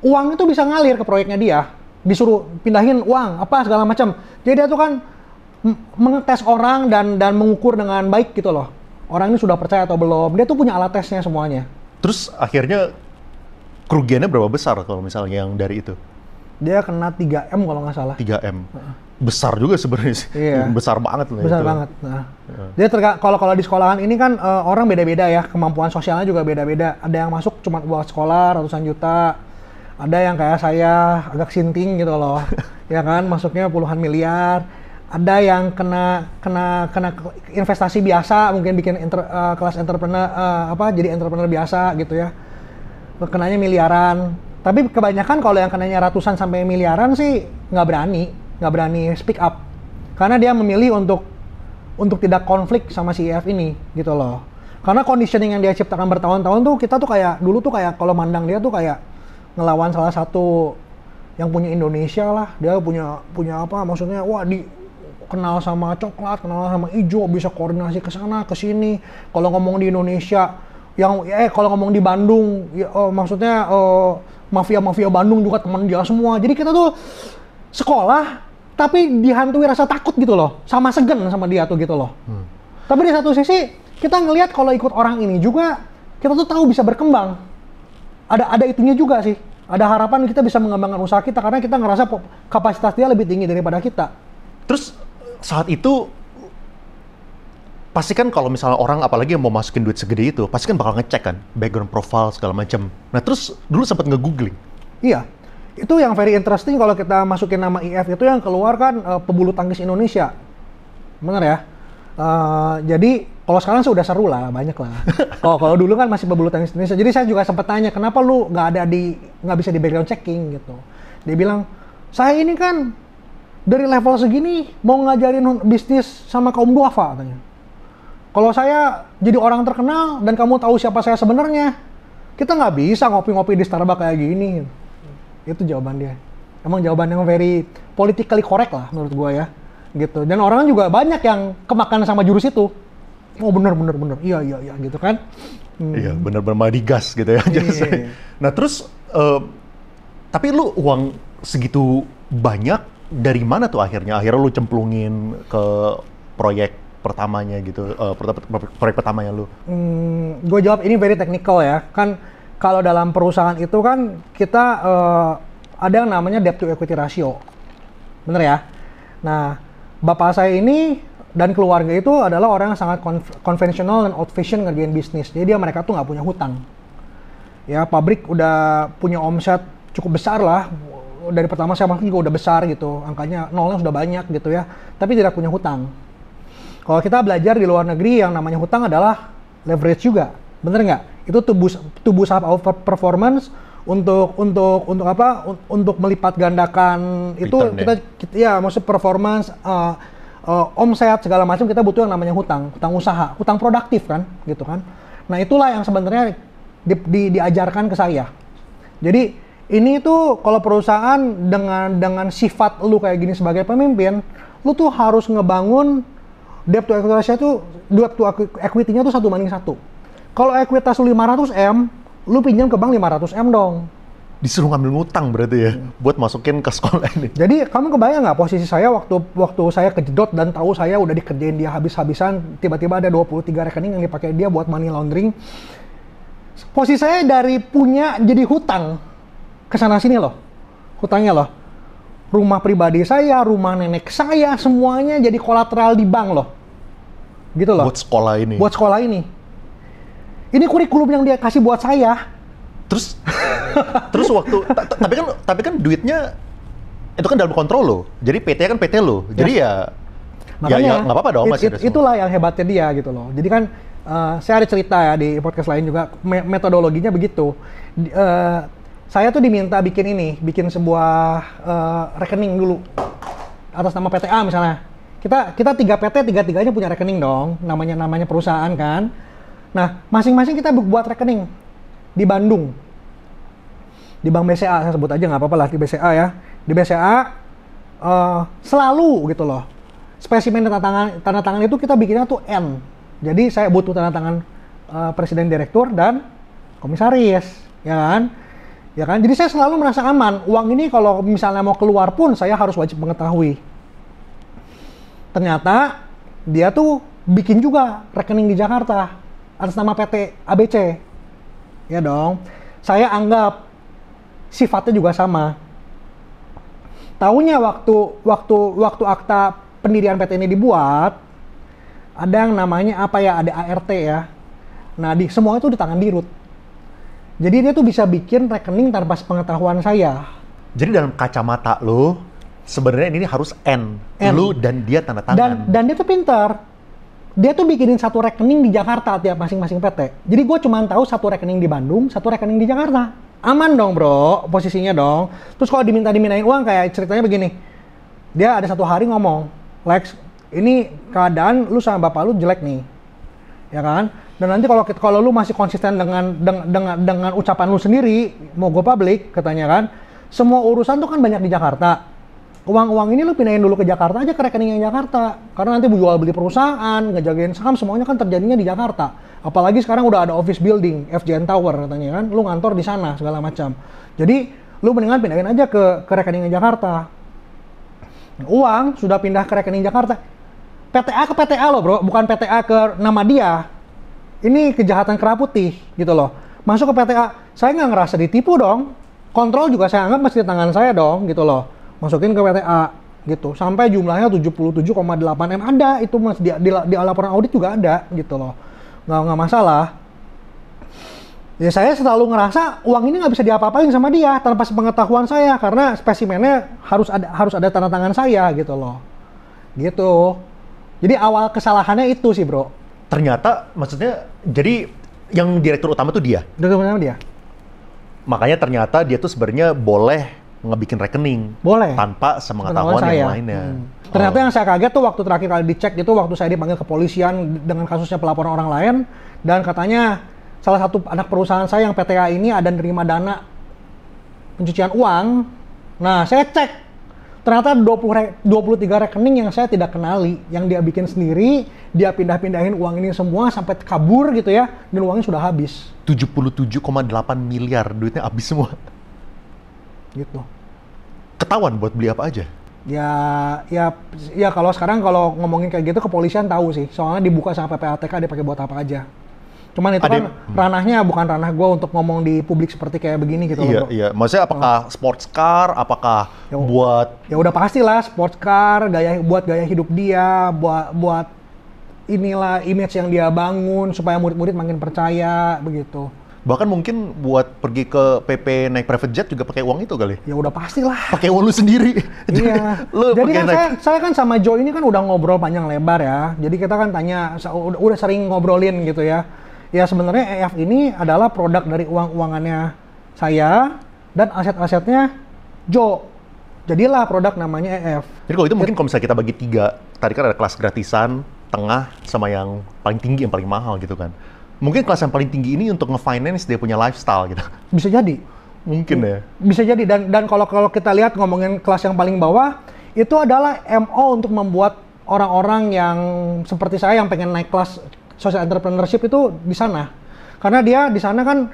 uang itu bisa ngalir ke proyeknya dia. Disuruh pindahin uang apa segala macam. Jadi dia tuh kan mengetes orang dan dan mengukur dengan baik gitu loh. Orang ini sudah percaya atau belum? Dia tuh punya alat tesnya semuanya. Terus akhirnya kerugiannya berapa besar kalau misalnya yang dari itu? Dia kena 3 m kalau nggak salah. 3 m. Besar juga sebenarnya sih. Iya. besar banget loh besar itu. banget nah dia terga kalau kalau di sekolahan ini kan eh, orang beda-beda ya kemampuan sosialnya juga beda-beda. Ada yang masuk cuma buat sekolah ratusan juta ada yang kayak saya agak sinting gitu loh. Ya kan masuknya puluhan miliar. Ada yang kena kena kena ke- investasi biasa mungkin bikin inter- eh, kelas entrepreneur eh, apa jadi entrepreneur biasa gitu ya kenanya miliaran tapi kebanyakan kalau yang kenanya ratusan sampai miliaran sih nggak berani nggak berani speak up karena dia memilih untuk untuk tidak konflik sama si IF ini gitu loh. Karena conditioning yang dia ciptakan bertahun-tahun tuh kita tuh kayak dulu tuh kayak kalau mandang dia tuh kayak ngelawan salah satu yang punya Indonesia lah. Dia punya punya apa maksudnya wah di kenal sama coklat, kenal sama hijau, bisa koordinasi ke sana ke sini. Kalau ngomong di Indonesia yang eh kalau ngomong di Bandung ya, oh, maksudnya oh, mafia-mafia Bandung juga teman dia semua. Jadi kita tuh sekolah tapi dihantui rasa takut gitu loh, sama segan sama dia tuh gitu loh. Hmm. Tapi di satu sisi kita ngelihat kalau ikut orang ini juga kita tuh tahu bisa berkembang. Ada ada itunya juga sih. Ada harapan kita bisa mengembangkan usaha kita karena kita ngerasa kapasitas dia lebih tinggi daripada kita. Terus saat itu pasti kan kalau misalnya orang apalagi yang mau masukin duit segede itu pasti kan bakal ngecek kan background profile segala macam. Nah terus dulu sempat nge-googling. Iya, itu yang very interesting kalau kita masukin nama IF itu yang keluar kan uh, pebulu tangkis Indonesia. Bener ya? Uh, jadi kalau sekarang sudah seru lah, banyak lah. Kalau kalau dulu kan masih pebulu tangkis Indonesia. Jadi saya juga sempat tanya, kenapa lu nggak ada di nggak bisa di background checking gitu? Dia bilang, saya ini kan dari level segini mau ngajarin bisnis sama kaum duafa katanya. Kalau saya jadi orang terkenal dan kamu tahu siapa saya sebenarnya, kita nggak bisa ngopi-ngopi di Starbucks kayak gini. Itu jawaban dia. Emang jawaban yang very politically correct lah menurut gua ya. Gitu. Dan orang juga banyak yang kemakan sama jurus itu. Oh bener bener bener. Iya iya iya gitu kan. Hmm. Iya bener-bener digas gitu ya. Iya. nah terus uh, tapi lu uang segitu banyak dari mana tuh akhirnya? Akhirnya lu cemplungin ke proyek pertamanya gitu, uh, proyek pertamanya lu? Hmm, gue jawab ini very technical ya. Kan kalau dalam perusahaan itu kan kita uh, ada yang namanya debt to equity ratio. Bener ya? Nah, bapak saya ini dan keluarga itu adalah orang yang sangat konvensional dan old fashion ngerjain bisnis. Jadi dia mereka tuh nggak punya hutang. Ya, pabrik udah punya omset cukup besar lah. Dari pertama saya masuk juga udah besar gitu. Angkanya nolnya sudah banyak gitu ya. Tapi tidak punya hutang. Kalau kita belajar di luar negeri yang namanya hutang adalah leverage juga. Bener nggak? itu tubuh tubuh saham performance untuk untuk untuk apa untuk melipat gandakan itu kita, ya? kita ya maksud performance uh, uh, omset segala macam kita butuh yang namanya hutang hutang usaha hutang produktif kan gitu kan nah itulah yang sebenarnya di, di, diajarkan ke saya jadi ini tuh kalau perusahaan dengan dengan sifat lu kayak gini sebagai pemimpin lu tuh harus ngebangun debt to equity ratio tuh debt to equity-nya tuh satu banding satu kalau ekuitas lu 500 M, lu pinjam ke bank 500 M dong. Disuruh ngambil ngutang berarti ya, hmm. buat masukin ke sekolah ini. Jadi kamu kebayang nggak posisi saya waktu waktu saya kejedot dan tahu saya udah dikerjain dia habis-habisan, tiba-tiba ada 23 rekening yang dipakai dia buat money laundering. Posisi saya dari punya jadi hutang ke sana sini loh. Hutangnya loh. Rumah pribadi saya, rumah nenek saya, semuanya jadi kolateral di bank loh. Gitu loh. Buat sekolah ini. Buat sekolah ini ini kurikulum yang dia kasih buat saya. Terus terus waktu tapi kan tapi kan duitnya itu kan dalam kontrol lo. Jadi PT kan PT lo. Jadi ya, ya Makanya, ya nggak apa-apa dong it, it, itulah yang hebatnya dia gitu loh. Jadi kan uh, saya ada cerita ya di podcast lain juga metodologinya begitu. Uh, saya tuh diminta bikin ini, bikin sebuah uh, rekening dulu atas nama PTA misalnya. Kita kita tiga PT tiga tiganya punya rekening dong, namanya namanya perusahaan kan. Nah, masing-masing kita buat rekening di Bandung. Di Bank BCA, saya sebut aja nggak apa-apa lah di BCA ya. Di BCA uh, eh, selalu gitu loh. Spesimen tanda tangan, tanda tangan itu kita bikinnya tuh N. Jadi saya butuh tanda tangan uh, presiden direktur dan komisaris, ya kan? Ya kan? Jadi saya selalu merasa aman. Uang ini kalau misalnya mau keluar pun saya harus wajib mengetahui. Ternyata dia tuh bikin juga rekening di Jakarta atas nama PT ABC. Ya dong. Saya anggap sifatnya juga sama. Tahunya waktu waktu waktu akta pendirian PT ini dibuat, ada yang namanya apa ya, ada ART ya. Nah, di semua itu di tangan dirut. Jadi dia tuh bisa bikin rekening tanpa pengetahuan saya. Jadi dalam kacamata lo, sebenarnya ini harus N, N. lu dan dia tanda tangan. Dan dan dia tuh pintar dia tuh bikinin satu rekening di Jakarta tiap masing-masing PT. Jadi gue cuma tahu satu rekening di Bandung, satu rekening di Jakarta. Aman dong bro, posisinya dong. Terus kalau diminta diminain uang kayak ceritanya begini. Dia ada satu hari ngomong, Lex, ini keadaan lu sama bapak lu jelek nih, ya kan? Dan nanti kalau kalau lu masih konsisten dengan dengan dengan, dengan ucapan lu sendiri mau go public katanya kan, semua urusan tuh kan banyak di Jakarta. Uang-uang ini lu pindahin dulu ke Jakarta aja ke rekening yang Jakarta. Karena nanti jual beli perusahaan, ngejagain saham semuanya kan terjadinya di Jakarta. Apalagi sekarang udah ada office building, FJN Tower katanya kan, lu ngantor di sana segala macam. Jadi lu mendingan pindahin aja ke ke rekening yang Jakarta. Uang sudah pindah ke rekening Jakarta. PTA ke PTA loh bro, bukan PTA ke nama dia. Ini kejahatan kera putih gitu loh. Masuk ke PTA, saya nggak ngerasa ditipu dong. Kontrol juga saya anggap masih di tangan saya dong gitu loh. Masukin ke PTA gitu. Sampai jumlahnya 77,8 M ada itu mas di, di, di laporan audit juga ada gitu loh. Nggak, nggak masalah. Ya saya selalu ngerasa uang ini nggak bisa diapa-apain sama dia tanpa sepengetahuan saya karena spesimennya harus ada harus ada tanda tangan saya gitu loh. Gitu. Jadi awal kesalahannya itu sih, Bro. Ternyata maksudnya jadi yang direktur utama tuh dia. Udah ke mana dia? Makanya ternyata dia tuh sebenarnya boleh ngebikin rekening Boleh. tanpa sepengetahuan Pengetahuan yang saya. lainnya. Hmm. Ternyata Oh. yang saya kaget tuh waktu terakhir kali dicek itu waktu saya dipanggil kepolisian dengan kasusnya pelaporan orang lain dan katanya salah satu anak perusahaan saya yang PTA ini ada nerima dana pencucian uang. Nah, saya cek ternyata 20 re- 23 rekening yang saya tidak kenali, yang dia bikin sendiri, dia pindah-pindahin uang ini semua sampai kabur gitu ya, dan uangnya sudah habis 77,8 miliar duitnya habis semua. gitu. Ketahuan buat beli apa aja. Ya, ya, ya kalau sekarang kalau ngomongin kayak gitu kepolisian tahu sih, soalnya dibuka sama PPATK dia pakai buat apa aja. Cuman itu Ada- kan ranahnya bukan ranah gue untuk ngomong di publik seperti kayak begini gitu iya, loh. bro. iya. Maksudnya apakah sports car, apakah Ya, buat Ya udah pastilah sports car, gaya buat gaya hidup dia, buat buat inilah image yang dia bangun supaya murid-murid makin percaya begitu. Bahkan mungkin buat pergi ke PP naik private jet juga pakai uang itu kali. Ya udah pastilah. Pakai uang lu sendiri. Iya. lu Jadi kan naik saya, saya kan sama Joe ini kan udah ngobrol panjang lebar ya. Jadi kita kan tanya, udah, udah sering ngobrolin gitu ya. Ya sebenarnya EF ini adalah produk dari uang-uangannya saya dan aset-asetnya Joe. Jadilah produk namanya EF. Jadi kalau itu mungkin kalau misalnya kita bagi tiga, tadi kan ada kelas gratisan, tengah, sama yang paling tinggi, yang paling mahal gitu kan. Mungkin kelas yang paling tinggi ini untuk nge-finance dia punya lifestyle gitu. Bisa jadi. Mungkin ya. Bisa jadi dan dan kalau kalau kita lihat ngomongin kelas yang paling bawah itu adalah MO untuk membuat orang-orang yang seperti saya yang pengen naik kelas social entrepreneurship itu di sana. Karena dia di sana kan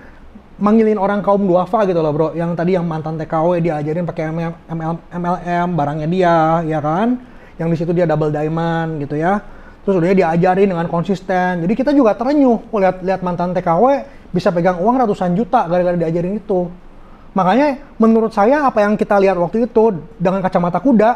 manggilin orang kaum duafa gitu loh, Bro. Yang tadi yang mantan TKW diajarin pakai ML, ML, MLM barangnya dia, ya kan? Yang di situ dia double diamond gitu ya. Terus udah diajarin dengan konsisten. Jadi kita juga terenyuh oh, lihat lihat mantan TKW bisa pegang uang ratusan juta gara-gara diajarin itu. Makanya menurut saya apa yang kita lihat waktu itu dengan kacamata kuda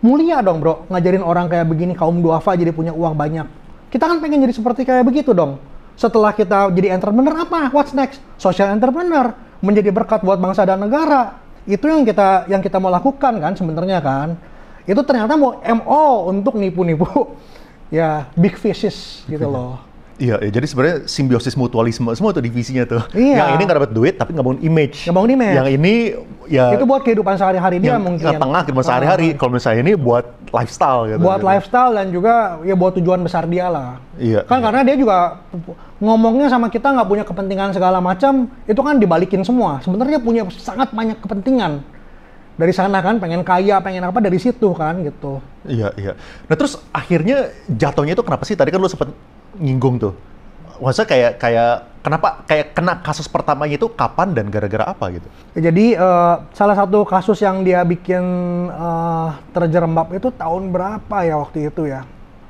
mulia dong bro ngajarin orang kayak begini kaum duafa jadi punya uang banyak. Kita kan pengen jadi seperti kayak begitu dong. Setelah kita jadi entrepreneur apa? What's next? Social entrepreneur menjadi berkat buat bangsa dan negara. Itu yang kita yang kita mau lakukan kan sebenarnya kan. Itu ternyata mau MO untuk nipu-nipu ya big fishes gitu loh. Iya, iya, jadi sebenarnya simbiosis mutualisme semua tuh divisinya tuh. Iya. Yang ini nggak dapat duit tapi nggak bangun image. Nggak bangun image. Yang ini ya itu buat kehidupan sehari-hari dia mungkin. yang tengah kehidupan sehari-hari. Kalau misalnya ini buat lifestyle gitu. buat Gitu. lifestyle dan juga ya buat tujuan besar dia lah. Iya, Kan iya. karena dia juga ngomongnya sama kita nggak punya kepentingan segala macam, itu kan dibalikin semua. Sebenarnya punya sangat banyak kepentingan dari sana kan, pengen kaya, pengen apa dari situ kan gitu. Iya, iya. Nah terus akhirnya jatuhnya itu kenapa sih? Tadi kan lu sempet nyinggung tuh. Maksudnya kayak kayak kenapa kayak kena kasus pertamanya itu kapan dan gara-gara apa gitu? Jadi eh, salah satu kasus yang dia bikin eh, terjerembab itu tahun berapa ya waktu itu ya?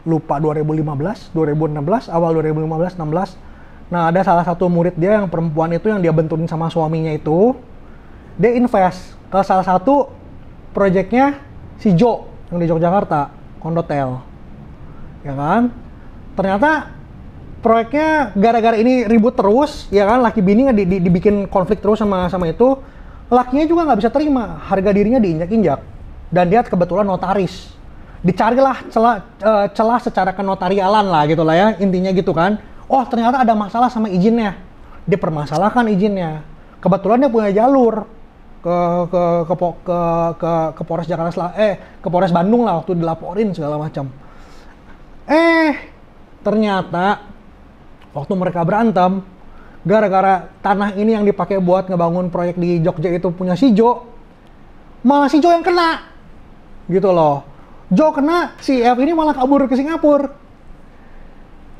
Lupa 2015, 2016, awal 2015, 16. Nah ada salah satu murid dia yang perempuan itu yang dia benturin sama suaminya itu, dia invest ke salah satu proyeknya si Jo yang di Yogyakarta, Kondotel, ya kan? Ternyata proyeknya gara-gara ini ribut terus, ya kan, laki bini di, di- dibikin konflik terus sama sama itu, lakinya juga nggak bisa terima, harga dirinya diinjak-injak, dan dia kebetulan notaris, dicarilah celah eh, celah secara kenotarialan lah gitu lah ya, intinya gitu kan, oh ternyata ada masalah sama izinnya, dipermasalahkan izinnya, kebetulan dia punya jalur ke ke ke ke ke, ke Polres Jakarta Sel- eh ke Polres Bandung lah waktu dilaporin segala macam Eh, ternyata waktu mereka berantem, gara-gara tanah ini yang dipakai buat ngebangun proyek di Jogja itu punya si Jo, malah si Jo yang kena. Gitu loh. Jo kena, si F ini malah kabur ke Singapura.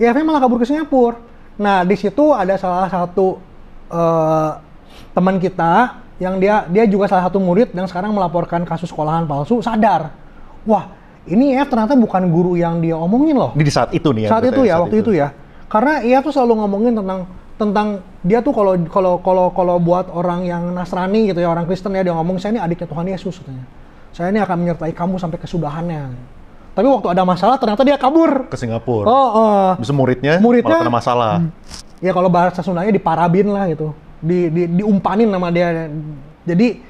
IF malah kabur ke Singapura. Nah, di situ ada salah satu eh, teman kita yang dia dia juga salah satu murid yang sekarang melaporkan kasus sekolahan palsu sadar. Wah, ini IF ternyata bukan guru yang dia omongin loh. Di saat itu nih ya. Saat itu ya, waktu itu ya. Karena IF tuh selalu ngomongin tentang tentang dia tuh kalau kalau kalau kalau buat orang yang Nasrani gitu ya, orang Kristen ya dia ngomong saya ini adiknya Tuhan Yesus katanya. Saya ini akan menyertai kamu sampai kesudahannya. Tapi waktu ada masalah ternyata dia kabur. Ke Singapura. Oh, oh. Bisa muridnya, Muridnya- kena masalah. ya kalau bahasa Sundanya diparabin lah gitu di, di diumpanin sama dia. Jadi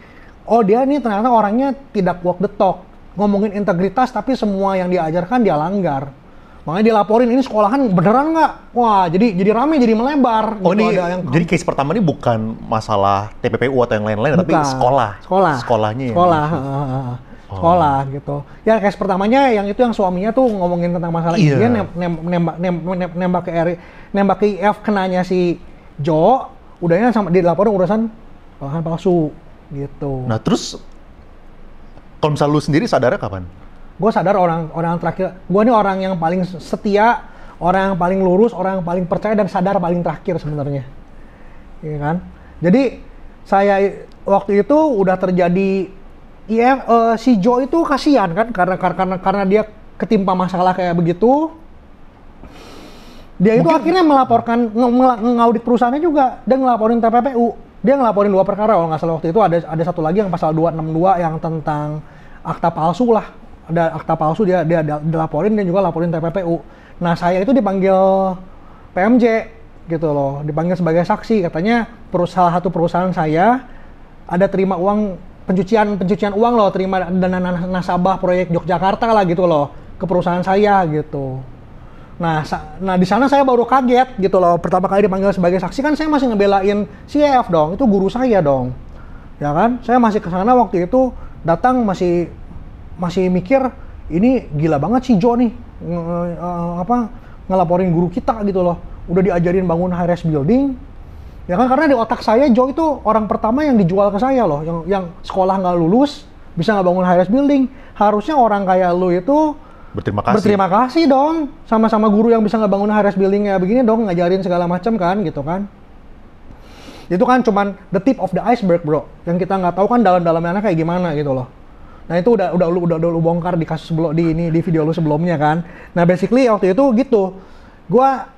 oh dia ini ternyata orangnya tidak walk the talk. Ngomongin integritas tapi semua yang diajarkan dia langgar. Makanya dilaporin ini sekolahan beneran nggak? Wah jadi jadi rame jadi melebar. Oh gitu, ini, ada yang jadi case pertama ini bukan masalah TPPU atau yang lain-lain, tapi sekolah. sekolah. Sekolahnya sekolah heeh. Oh. sekolah gitu. Ya case pertamanya yang itu yang suaminya tuh ngomongin tentang masalah Iya. izin nem- nem- nembak nem- nem- nembak ke R nembak ke IF kenanya si Jo udahnya sama dilaporin urusan bahan palsu gitu. Nah terus, kalau misal lu sendiri sadarnya kapan? gue sadar orang orang terakhir gue ini orang yang paling setia orang yang paling lurus orang yang paling percaya dan sadar paling terakhir sebenarnya. Iya kan? Jadi saya waktu itu udah terjadi iya eh, si Jo itu kasihan kan karena karena karena dia ketimpa masalah kayak begitu dia itu akhirnya melaporkan nge- nge- ngaudit perusahaannya juga. Dan ngelaporin TPPU dia ngelaporin dua perkara kalau nggak salah waktu itu. Ada ada satu lagi yang pasal 262 yang tentang akta palsu lah. Ada akta palsu dia dia dilaporin dan juga laporin TPPU nah saya itu dipanggil PMJ gitu loh. Dipanggil sebagai saksi. Katanya perusahaan satu perusahaan saya ada terima uang pencucian pencucian uang loh. Terima dana nas- nasabah proyek Yogyakarta lah gitu loh ke perusahaan saya gitu Nah, nah di sana saya baru kaget gitu loh. Pertama kali dipanggil sebagai saksi kan saya masih ngebelain si EF dong. Itu guru saya dong. Ya kan? Saya masih ke sana waktu itu datang masih masih mikir ini gila banget si Jo nih nge- eh, apa ngelaporin guru kita gitu loh. Udah diajarin bangun high rise building. Ya kan karena di otak saya Jo itu orang pertama yang dijual ke saya loh, yang yang sekolah nggak lulus bisa nggak bangun high rise building. Harusnya orang kayak lu itu Berterima kasih. Berterima kasih dong sama-sama guru yang bisa ngebangun high building ya begini dong ngajarin segala macam kan gitu kan. Itu kan cuman the tip of the iceberg bro. Yang kita nggak tahu kan dalam-dalamnya kayak gimana gitu loh. Nah itu udah udah lu udah, udah lu bongkar di kasus sebelum di ini di video lu sebelumnya kan. Nah basically waktu itu gitu. Gua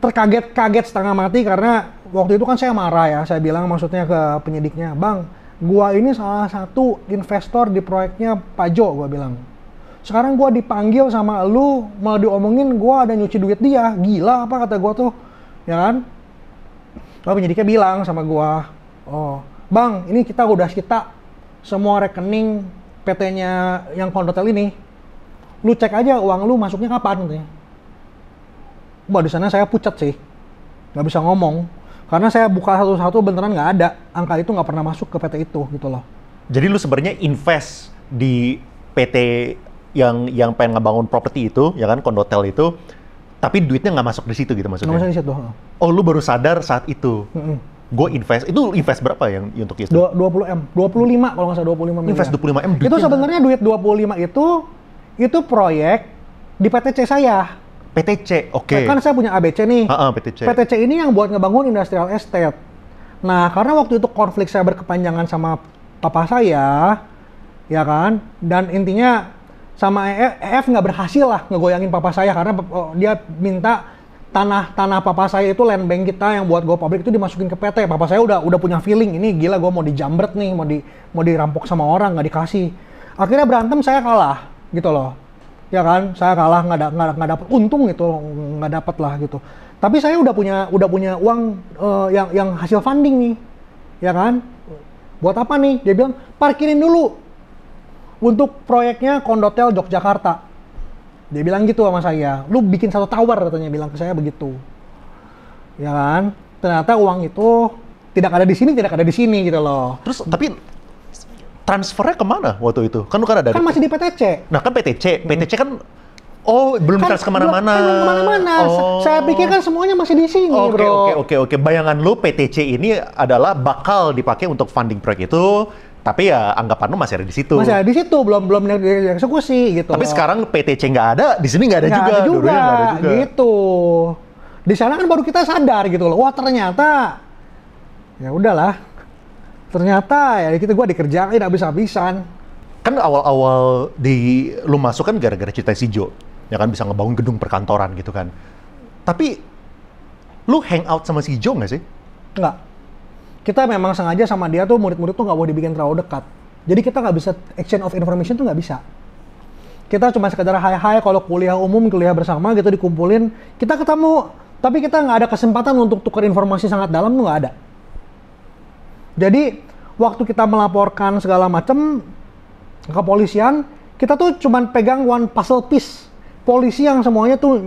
terkaget-kaget setengah mati karena waktu itu kan saya marah ya. Saya bilang maksudnya ke penyidiknya, "Bang, gua ini salah satu investor di proyeknya Pak Jo," gua bilang sekarang gua dipanggil sama lu malah diomongin gua ada nyuci duit dia. Gila apa kata gua tuh? Ya kan? Lalu penyidiknya bilang sama gua oh bang ini kita udah sita semua rekening PT-nya yang kondotel ini. Lu cek aja uang lu masuknya kapan katanya. Wah di sana saya pucat sih. Nggak bisa ngomong. Karena saya buka satu-satu beneran nggak ada. Angka itu nggak pernah masuk ke PT itu gitu loh. Jadi lu sebenarnya invest di PT yang yang pengen ngebangun properti itu, ya kan kondotel itu, tapi duitnya nggak masuk di situ gitu nggak maksudnya. masuk di situ Oh, lu baru sadar saat itu. Mm-mm. Gue invest, itu invest berapa yang untuk itu? Dua- 20 M, 25 kalau nggak salah 25 miliar. Invest 25 M Itu duitnya sebenarnya duit 25 itu itu proyek di PTC saya. PTC, oke. Kan saya punya ABC nih. Ah, ah, PTC. PTC ini yang buat ngebangun industrial estate. Nah, karena waktu itu konflik saya berkepanjangan sama papa saya, ya kan? Dan intinya sama EF, EF nggak berhasil lah ngegoyangin papa saya karena oh, dia minta tanah tanah papa saya itu land bank kita yang buat go public itu dimasukin ke PT. Papa saya udah udah punya feeling ini gila gue mau dijambret nih, mau di mau dirampok sama orang nggak dikasih. Akhirnya berantem saya kalah gitu loh. Ya kan? Saya kalah nggak da- nggak dapat untung gitu nggak dapat lah gitu. Tapi saya udah punya udah punya uang eh, yang yang hasil funding nih ya kan? Buat apa nih? Dia bilang parkirin dulu untuk proyeknya kondotel Yogyakarta dia bilang gitu sama saya lu bikin satu tower katanya bilang ke saya begitu ya kan ternyata uang itu tidak ada di sini tidak ada di sini gitu loh Terus tapi transfernya ke mana waktu itu? Kan lu kan ada kan masih di PTC Nah kan PTC, PTC kan Oh, belum Kan trans ke mana-mana. belum- belum ke mana-mana. Oh. Saya pikir kan semuanya masih di sini, Oke, bro. oke, oke, oke. Bayangan lu PTC ini adalah bakal dipakai untuk funding proyek itu, tapi ya anggapan lu masih ada di situ. Masih ada di situ, belum belum di- dieksekusi gitu. Tapi loh. sekarang PTC nggak ada, di sini nggak ada Nggak juga. ada juga, nggak ada juga. gitu. Di sana kan baru kita sadar gitu loh. Wah ternyata ya udahlah. Ternyata ya kita gua dikerjain habis-habisan. Kan awal-awal di lu masuk kan gara-gara cerita si Jo, ya kan bisa ngebangun gedung perkantoran gitu kan. Tapi lu hangout sama si Jo nggak sih? Enggak. Kita memang sengaja sama dia tuh murid-murid tuh nggak boleh dibikin terlalu dekat. Jadi kita nggak bisa exchange of information tuh nggak bisa. Kita cuma sekedar hai-hai kalau kuliah umum, kuliah bersama gitu dikumpulin. Kita ketemu, tapi kita nggak ada kesempatan untuk tukar informasi sangat dalam tuh nggak ada. Jadi waktu kita melaporkan segala macam ke kepolisian, kita tuh cuman pegang one puzzle piece. Polisi yang semuanya tuh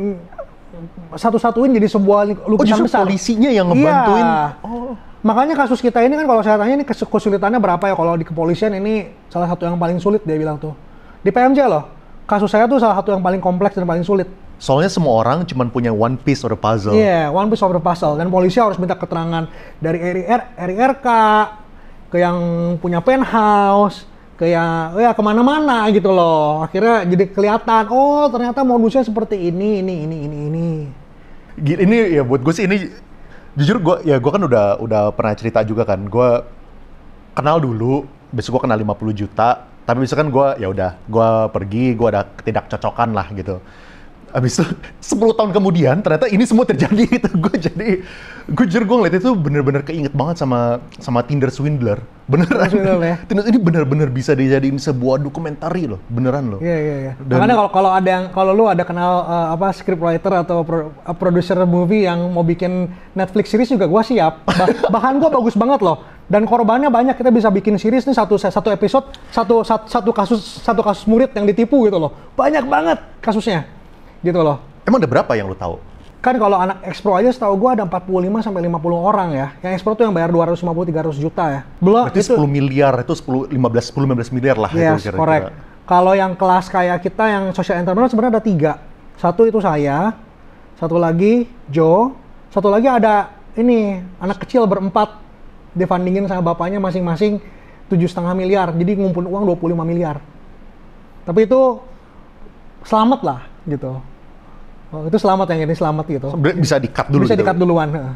satu-satuin jadi sebuah Oh lukisan justru besar. polisinya yang ngebantuin. Iya. Oh. Makanya kasus kita ini kan kalau saya tanya ini kes- kesulitannya berapa ya kalau di kepolisian ini salah satu yang paling sulit dia bilang tuh. Di PMJ loh, kasus saya tuh salah satu yang paling kompleks dan paling sulit. Soalnya semua orang cuma punya one piece of the puzzle. Iya, one piece of the puzzle. Dan polisi harus minta keterangan dari RIR, RIRK, ke yang punya penthouse, ke yang ya ke mana-mana gitu loh. Akhirnya jadi kelihatan, oh ternyata modusnya seperti ini, ini, ini, ini, ini. Ini ya buat gue sih ini jujur gue ya gue kan udah udah pernah cerita juga kan gue kenal dulu besok gue kenal 50 juta tapi besok kan gue ya udah gue pergi gue ada ketidakcocokan lah gitu Abis itu 10 tahun kemudian ternyata ini semua terjadi gitu gue jadi gue jujur gue ngeliat itu bener-bener keinget banget sama sama Tinder Swindler beneran Swindler ya? Tinder ini bener-bener bisa dijadiin sebuah dokumentari loh beneran loh Iya iya iya. Dan- Makanya kalau kalau ada yang kalau lu ada kenal eh, apa scriptwriter atau pro, uh, producer movie yang mau bikin Netflix series juga gua siap. Bah- bahan gua bagus banget loh. Dan korbannya banyak kita bisa bikin series nih satu satu episode satu satu, satu kasus satu kasus murid yang ditipu gitu loh. Banyak banget kasusnya. Gitu loh. emang ada berapa yang lu tahu Kan kalau anak ekspro aja setahu gua ada 45 sampai 50 orang ya. Yang ekspro tuh yang bayar 250 300 juta ya. Belum berarti 10 miliar itu 10 15 10 15 miliar lah Yes, itu kira-kira. Kalau yang kelas kayak kita yang social entrepreneur sebenarnya ada tiga. Satu itu saya, satu lagi Joe, satu lagi ada ini anak kecil berempat difundingin sama bapaknya masing-masing tujuh setengah miliar, jadi ngumpulin uang 25 miliar. Tapi itu selamat lah gitu. Oh, itu selamat yang ini selamat gitu. Bisa di-cut dulu Bisa gitu. di-cut duluan. heeh.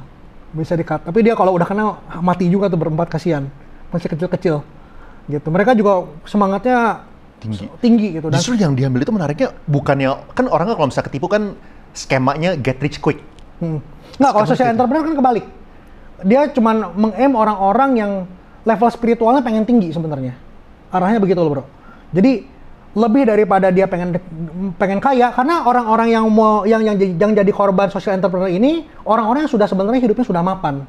Bisa di-cut. Tapi dia kalau udah kena mati juga tuh berempat kasihan. Masih kecil-kecil. Gitu. Mereka juga semangatnya Tinggi. tinggi gitu dan Justru yang diambil itu menariknya bukannya kan orang kalau misalnya ketipu kan skemanya get rich quick. Hmm. Nggak, kalau social entrepreneur kan kebalik. Dia cuman meng-aim orang-orang yang level spiritualnya pengen tinggi sebenarnya. Arahnya begitu loh, Bro. Jadi lebih daripada dia pengen pengen kaya. Karena orang-orang yang mau yang yang, yang jadi korban social entrepreneur ini orang-orang yang sudah sebenarnya hidupnya sudah mapan.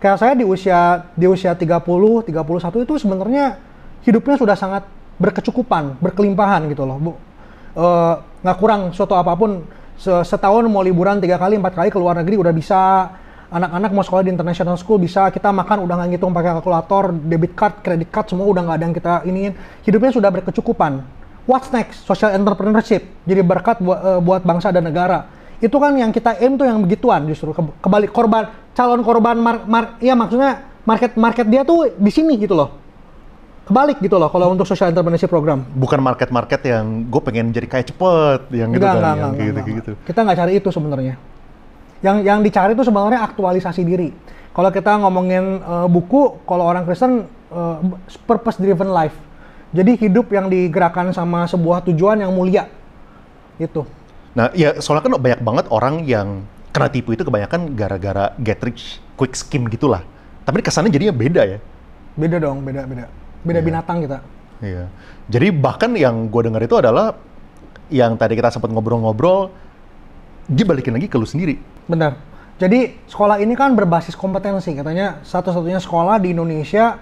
Kayak saya di usia di usia 30, 31 itu sebenarnya hidupnya sudah sangat berkecukupan, berkelimpahan gitu loh, Bu. Eh, nggak kurang suatu apa pun. Se- setahun mau liburan tiga kali empat kali ke luar negeri udah bisa. Anak-anak mau sekolah di international school bisa. Kita makan udah nggak ngitung pakai kalkulator debit card kredit card semua udah nggak ada yang kita iniin. Hidupnya sudah berkecukupan what's next social entrepreneurship jadi berkat buat, eh, buat bangsa dan negara itu kan yang kita aim tuh yang begituan justru Ke- kebalik korban calon korban mar, mar- ya maksudnya market market dia tuh di sini gitu loh kebalik gitu loh kalau untuk social entrepreneurship program Bukan market-market yang gue pengen jadi kayak cepet yang gitu Enggak, kan, enggak, yang enggak, gitu, enggak, gitu. Kita nggak cari itu sebenarnya. Yang yang dicari itu sebenarnya aktualisasi diri. Kalau kita ngomongin eh, buku, kalau orang Kristen eh, purpose driven life. Jadi hidup yang digerakkan sama sebuah tujuan yang mulia. Itu. Nah, ya soalnya kan banyak banget orang yang kena tipu itu kebanyakan gara-gara get rich quick scheme gitulah. Tapi kesannya jadinya beda ya. Beda dong, beda beda. Beda Iya. binatang kita. Iya. Jadi bahkan yang gue dengar itu adalah yang tadi kita sempat ngobrol-ngobrol, dia balikin lagi ke lu sendiri. Benar. Jadi sekolah ini kan berbasis kompetensi. Katanya satu-satunya sekolah di Indonesia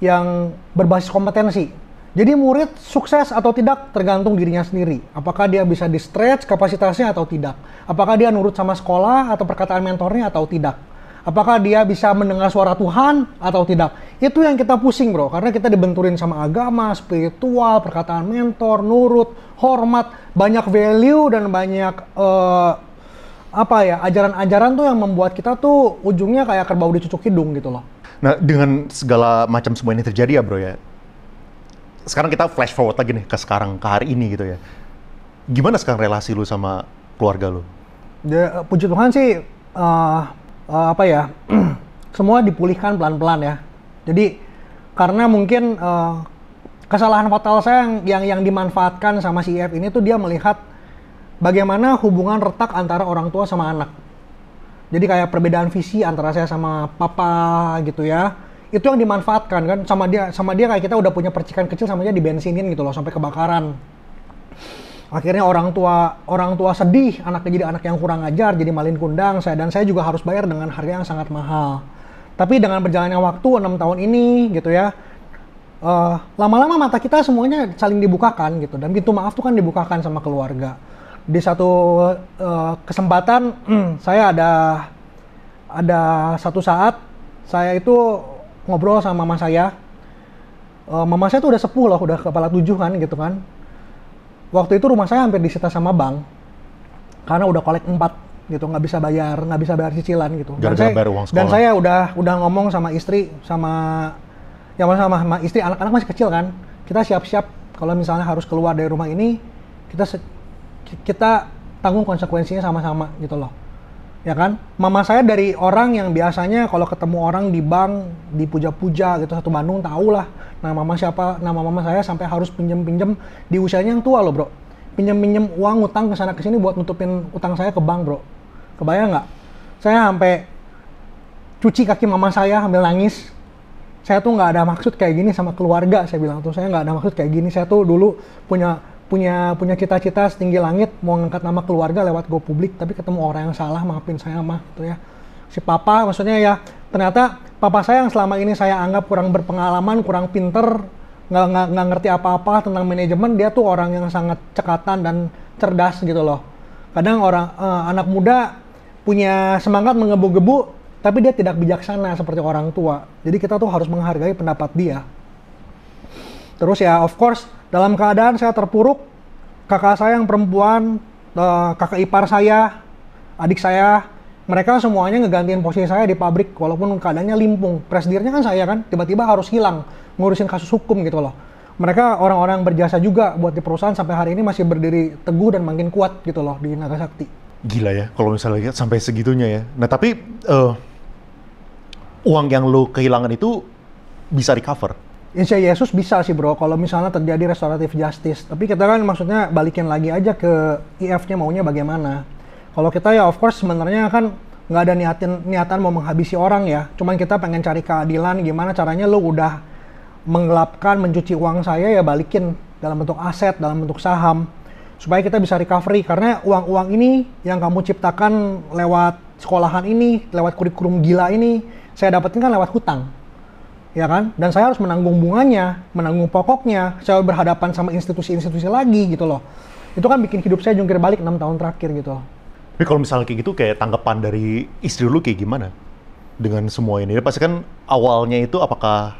yang berbasis kompetensi. Jadi murid sukses atau tidak tergantung dirinya sendiri. Apakah dia bisa di stretch kapasitasnya atau tidak. Apakah dia nurut sama sekolah atau perkataan mentornya atau tidak. Apakah dia bisa mendengar suara Tuhan atau tidak. Itu yang kita pusing bro. Karena kita dibenturin sama agama, spiritual, perkataan mentor, nurut, hormat. banyak value dan banyak eh, apa ya ajaran-ajaran tuh yang membuat kita tuh ujungnya kayak kerbau dicucuk hidung gitu loh. Nah, dengan segala macam semua ini terjadi ya, bro ya. Sekarang kita flash forward lagi nih ke sekarang, ke hari ini gitu ya. Gimana sekarang relasi lu sama keluarga lu? Ya, puji Tuhan sih eh, eh, apa ya semua dipulihkan pelan-pelan ya. Jadi karena mungkin eh, kesalahan fatal saya yang, yang yang dimanfaatkan sama si IF ini tuh dia melihat bagaimana hubungan retak antara orang tua sama anak. Jadi kayak perbedaan visi antara saya sama papa gitu ya. Itu yang dimanfaatkan kan sama dia sama dia kayak kita udah punya percikan kecil sama dia dibensinin gitu loh sampai kebakaran. Akhirnya orang tua orang tua sedih, anaknya jadi anak yang kurang ajar, jadi malin kundang saya dan saya juga harus bayar dengan harga yang sangat mahal. Tapi dengan berjalannya waktu enam tahun ini gitu ya, eh, lama-lama mata kita semuanya saling dibukakan gitu dan pintu maaf tuh kan dibukakan sama keluarga di satu eh, kesempatan saya ada ada satu saat saya itu ngobrol sama mama saya. Eh, mama saya tuh udah sepuh loh udah kepala tujuh kan gitu kan. Waktu itu rumah saya hampir disita sama bank karena udah kolek empat gitu. Nggak bisa bayar nggak bisa bayar cicilan gitu. Dan saya, bayar uang dan saya udah udah ngomong sama istri sama yang sama sama istri anak-anak masih kecil kan. Kita siap-siap kalau misalnya harus keluar dari rumah ini kita kita tanggung konsekuensinya sama-sama gitu loh ya kan? Mama saya dari orang yang biasanya kalau ketemu orang di bank dipuja-puja gitu satu Bandung tahu lah nama mama siapa nama mama saya sampai harus pinjem-pinjem di usianya yang tua loh bro. Pinjem-pinjem uang utang ke sana ke sini buat nutupin utang saya ke bank bro. Kebayang nggak? Saya sampai cuci kaki mama saya sambil nangis. Saya tuh nggak ada maksud kayak gini sama keluarga saya bilang tuh. Saya nggak ada maksud kayak gini. Saya tuh dulu punya punya punya cita-cita setinggi langit mau ngangkat nama keluarga lewat go publik tapi ketemu orang yang salah maafin saya mah tuh ya. Si papa maksudnya ya ternyata papa saya yang selama ini saya anggap kurang berpengalaman kurang pinter nggak nggak ngerti apa-apa tentang manajemen dia tuh orang yang sangat cekatan dan cerdas gitu loh. Kadang orang eh, anak muda punya semangat mengebu-gebu tapi dia tidak bijaksana seperti orang tua. Jadi kita tuh harus menghargai pendapat dia. Terus ya of course dalam keadaan saya terpuruk kakak saya yang perempuan eh, kakak ipar saya adik saya mereka semuanya ngegantiin posisi saya di pabrik walaupun keadaannya limpung presidirnya kan saya kan tiba-tiba harus hilang ngurusin kasus hukum gitu loh mereka orang-orang berjasa juga buat di perusahaan sampai hari ini masih berdiri teguh dan makin kuat gitu loh di Nagasakti Gila ya, kalau misalnya lihat sampai segitunya ya. Nah tapi eh, uang yang lu kehilangan itu bisa recover. Insya Yesus bisa sih bro, kalau misalnya terjadi restoratif justice. Tapi kita kan maksudnya balikin lagi aja ke IF-nya maunya bagaimana. Kalau kita ya of course sebenarnya kan nggak ada niatin niatan mau menghabisi orang ya. Cuman kita pengen cari keadilan gimana caranya lu udah menggelapkan, mencuci uang saya ya balikin dalam bentuk aset, dalam bentuk saham. Supaya kita bisa recovery. Karena uang-uang ini yang kamu ciptakan lewat sekolahan ini, lewat kurikulum gila ini, saya dapetin kan lewat hutang ya kan? Dan saya harus menanggung bunganya, menanggung pokoknya. Saya berhadapan sama institusi-institusi lagi gitu loh. Itu kan bikin hidup saya jungkir balik enam tahun terakhir gitu. Tapi kalau misalnya kayak gitu, kayak tanggapan dari istri lu kayak gimana? Dengan semua ini, pasti kan awalnya itu apakah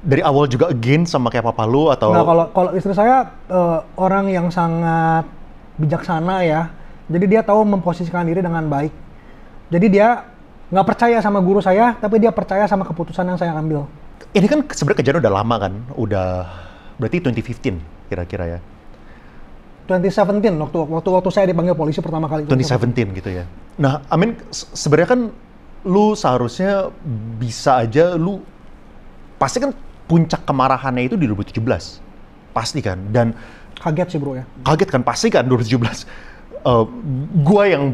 dari awal juga against sama kayak papa lu atau Nah kalau kalau istri saya eh, orang yang sangat bijaksana ya. Jadi dia tahu memposisikan diri dengan baik. Jadi dia nggak percaya sama guru saya, tapi dia percaya sama keputusan yang saya ambil. ini kan sebenarnya kejadian udah lama kan? Udah berarti 2015 kira-kira ya. 2017 waktu waktu waktu saya dipanggil polisi pertama kali. 2017 gitu ya. Nah, Amin se- sebenarnya kan lu seharusnya bisa aja lu pasti kan puncak kemarahannya itu di 2017. Pasti kan. Dan Kaget sih bro ya. kaget kan pasti kan 2017. Eh, gua yang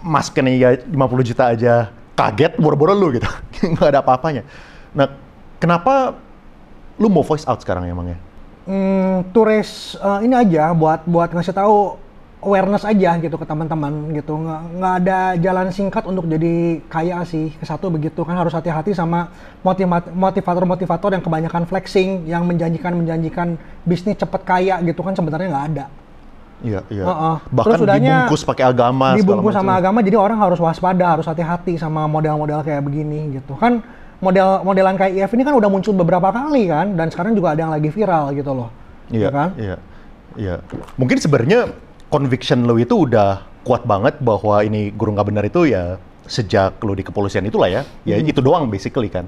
masuknya ya 50 juta aja kaget boro-boro lu gitu. nggak ada apa-apanya. Nah, kenapa lu mau voice out sekarang emangnya? Hmm, turis eh, ini aja buat buat ngasih tahu awareness aja gitu ke teman-teman gitu nggak nggak ada jalan singkat untuk jadi kaya sih ke satu begitu kan harus hati-hati sama motiva- motivator-motivator yang kebanyakan flexing yang menjanjikan menjanjikan bisnis cepet kaya gitu kan sebenarnya nggak ada Iya, iya. Heeh. Bahkan Terus udahnya dibungkus pakai agama dibungkus sama macam. agama jadi orang harus waspada harus hati-hati sama model-model kayak begini gitu kan model modelan kayak IF ini kan udah muncul beberapa kali kan dan sekarang juga ada yang lagi viral gitu loh Iya, ya kan Iya. Iya. Mungkin sebenarnya conviction lo itu udah kuat banget bahwa ini guru nggak benar itu ya sejak lo di kepolisian itulah ya. Ya Hmm. itu doang basically kan.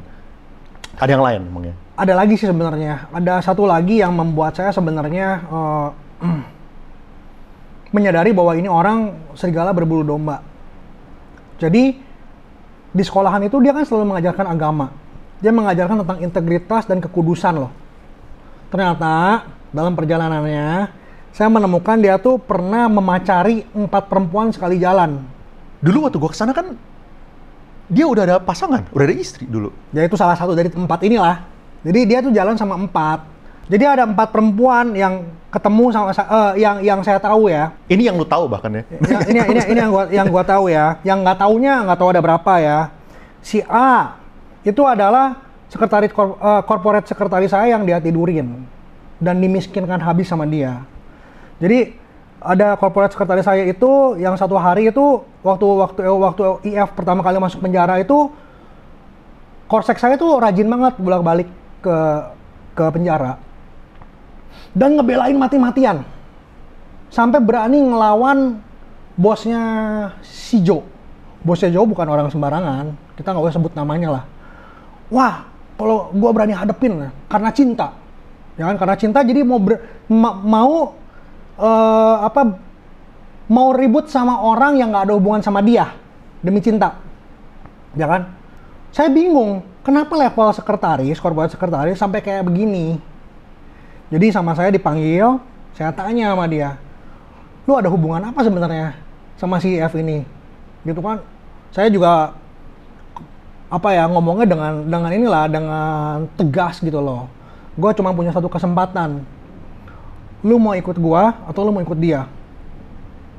Ada yang lain emangnya? Ada lagi sih sebenarnya. Ada satu lagi yang membuat saya sebenarnya eh, menyadari bahwa ini orang serigala berbulu domba. Jadi di sekolahan itu dia kan selalu mengajarkan agama. Dia mengajarkan tentang integritas dan kekudusan loh. Ternyata dalam perjalanannya saya menemukan dia tuh pernah memacari empat perempuan sekali jalan. Dulu waktu gua ke sana kan dia udah ada pasangan, udah ada istri dulu. Ya itu salah satu dari empat inilah. Jadi dia tuh jalan sama empat. Jadi ada empat perempuan yang ketemu sama sa- eh, yang yang saya tahu ya. Ini yang lu tahu bahkan ya. Ya, ini ini ini yang gua yang gua tahu ya. Yang nggak taunya nggak tahu ada berapa ya. Si A itu adalah sekretaris kor- eh, corporate sekretaris saya yang dia tidurin dan dimiskinkan habis sama dia. Jadi ada corporate sekretaris saya itu yang satu hari itu waktu waktu waktu IF pertama kali masuk penjara itu korsek saya tuh rajin banget bolak-balik ke ke penjara dan ngebelain mati-matian sampai berani ngelawan bosnya si Jo. Bosnya Jo bukan orang sembarangan, kita nggak usah sebut namanya lah. Wah, kalau gua berani hadepin karena cinta, ya kan? Karena cinta jadi mau ber- ma- mau eh, apa? Mau ribut sama orang yang nggak ada hubungan sama dia demi cinta, ya kan? Saya bingung, kenapa level sekretaris, korporat sekretaris sampai kayak begini? Jadi sama saya dipanggil, saya tanya sama dia, lu ada hubungan apa sebenarnya sama si F ini? Gitu kan? Saya juga apa ya ngomongnya dengan dengan inilah dengan tegas gitu loh. Gue cuma punya satu kesempatan. Lu mau ikut gua atau lu mau ikut dia?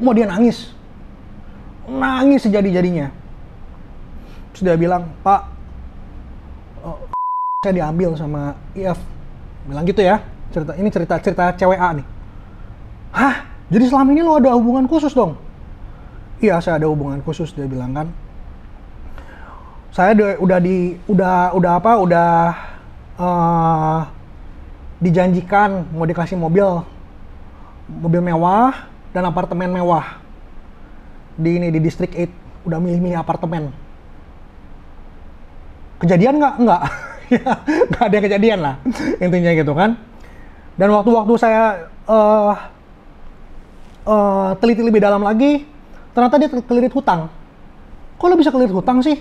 Mau dia nangis, nangis sejadi-jadinya. Dia bilang, Pak, eh, saya diambil sama IF. Bilang gitu ya. Cerita ini cerita cerita cewek A nih. Hah? Jadi selama ini lo ada hubungan khusus dong? Iya, saya ada hubungan khusus dia bilang kan. Saya de- udah di udah udah apa? Udah eh, dijanjikan mau dikasih mobil mobil mewah dan apartemen mewah di ini di distrik 8 udah milih-milih apartemen kejadian nggak nggak Ya, nggak ada kejadian lah intinya gitu kan dan waktu-waktu saya eh eh, teliti lebih dalam lagi ternyata dia kelirit hutang. Kok lo bisa kelirit hutang sih?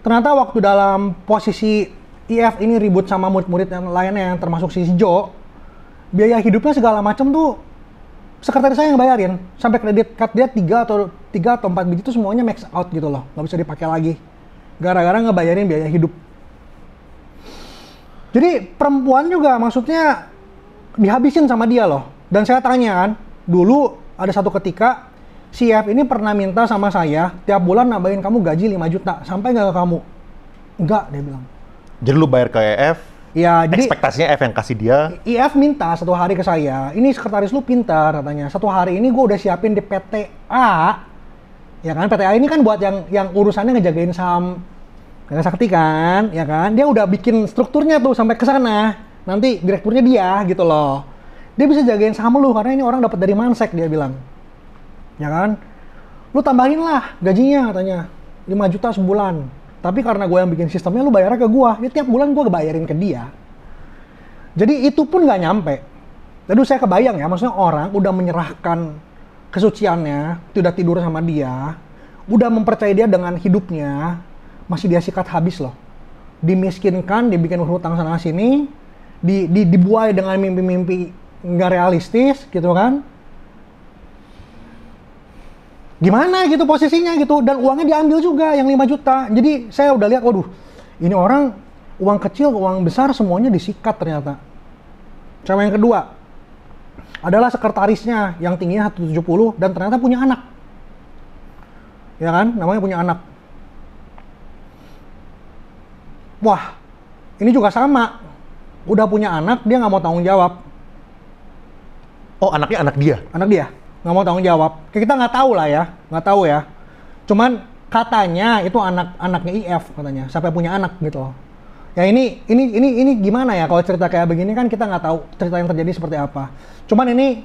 Ternyata waktu dalam posisi IF ini ribut sama murid-murid yang lainnya yang termasuk si Jo biaya hidupnya segala macam tuh sekretaris saya yang bayarin. Sampai kredit card dia tiga atau tiga atau empat biji itu semuanya max out gitu loh. Nggak bisa dipakai lagi. Gara-gara ngebayarin biaya hidup. Jadi perempuan juga maksudnya dihabisin sama dia loh dan saya tanya kan dulu ada satu ketika si F ini pernah minta sama saya tiap bulan nambahin kamu gaji 5 juta sampai nggak ke kamu enggak dia bilang Jadi lu bayar ke EF, ya jadi ekspektasinya F yang kasih dia, IF minta satu hari ke saya, ini sekretaris lu pintar katanya. Satu hari ini gue udah siapin di PTA, ya kan? PTA ini kan buat yang yang urusannya ngejagain saham Jaga Sakti kan, ya kan? Dia udah bikin strukturnya tuh sampai ke sana. Nanti direkturnya dia gitu loh. Dia bisa jagain saham lu karena ini orang dapat dari Mansek dia bilang. Ya kan? Lu tambahin lah gajinya katanya. 5 juta sebulan. Tapi karena gue yang bikin sistemnya lu bayarnya ke gue. Ya tiap bulan gue bayarin ke dia. Jadi itu pun nggak nyampe. Jadi saya kebayang ya, maksudnya orang udah menyerahkan kesuciannya, tidak tidur sama dia, udah mempercayai dia dengan hidupnya, masih dia sikat habis loh. Dimiskinkan, dibikin hutang sana sini, di, di, dibuai dengan mimpi-mimpi nggak realistis gitu kan. Gimana gitu posisinya gitu, dan uangnya diambil juga yang 5 juta. Jadi saya udah lihat, waduh, ini orang uang kecil, uang besar semuanya disikat ternyata. Sama yang kedua, adalah sekretarisnya yang tingginya 170 dan ternyata punya anak. Ya kan? Namanya punya anak. Wah, ini juga sama. Udah punya anak, dia nggak mau tanggung jawab. oh anaknya anak dia. Anak dia nggak mau tanggung jawab. Kita nggak tahu lah ya, nggak tahu ya. Cuman katanya itu anak anaknya IF katanya, sampai punya anak gitu loh. Ya ini ini ini ini gimana ya kalau cerita kayak begini kan kita nggak tahu cerita yang terjadi seperti apa. Cuman ini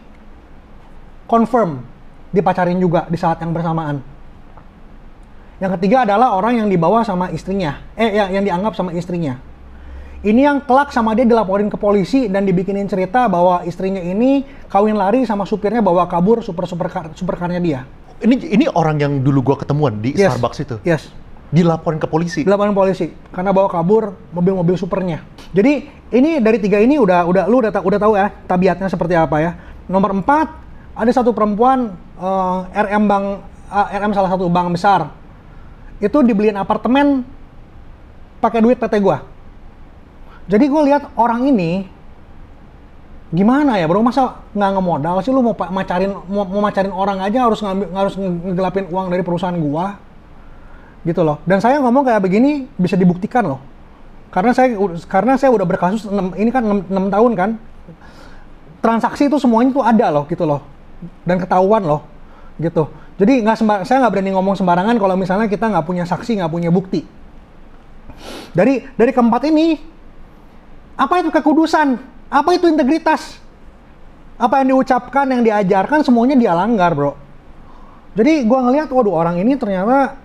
confirm dipacarin juga di saat yang bersamaan. Yang ketiga adalah orang yang dibawa sama istrinya, eh yang, yang dianggap sama istrinya. Ini yang kelak sama dia dilaporin ke polisi dan dibikinin cerita bahwa istrinya ini kawin lari sama supirnya bawa kabur super super supercarnya dia. Ini ini orang yang dulu gua ketemuan di Yes. Starbucks itu. Yes. Dilaporin ke polisi. Dilaporin polisi karena bawa kabur mobil-mobil supernya. Jadi ini dari tiga ini udah udah lu udah udah tahu ya tabiatnya seperti apa ya. Nomor empat ada satu perempuan eh, RM bank eh, RM salah satu bank besar itu dibeliin apartemen pakai duit PT gua. Jadi gue lihat orang ini gimana ya bro? Masa nggak ngemodal sih? Lu mau macarin mau, mau macarin orang aja harus ngambil harus nge- ngegelapin uang dari perusahaan gua. Gitu loh. Dan saya ngomong kayak begini bisa dibuktikan loh. Karena saya karena saya udah berkasus enam- ini kan 6, tahun kan. Transaksi itu semuanya tuh ada loh gitu loh. Dan ketahuan loh gitu. Jadi nggak saya nggak berani ngomong sembarangan kalau misalnya kita nggak punya saksi nggak punya bukti. Dari dari keempat ini apa itu kekudusan? Apa itu integritas? Apa yang diucapkan yang diajarkan semuanya dia langgar bro. Jadi gua ngelihat waduh orang ini ternyata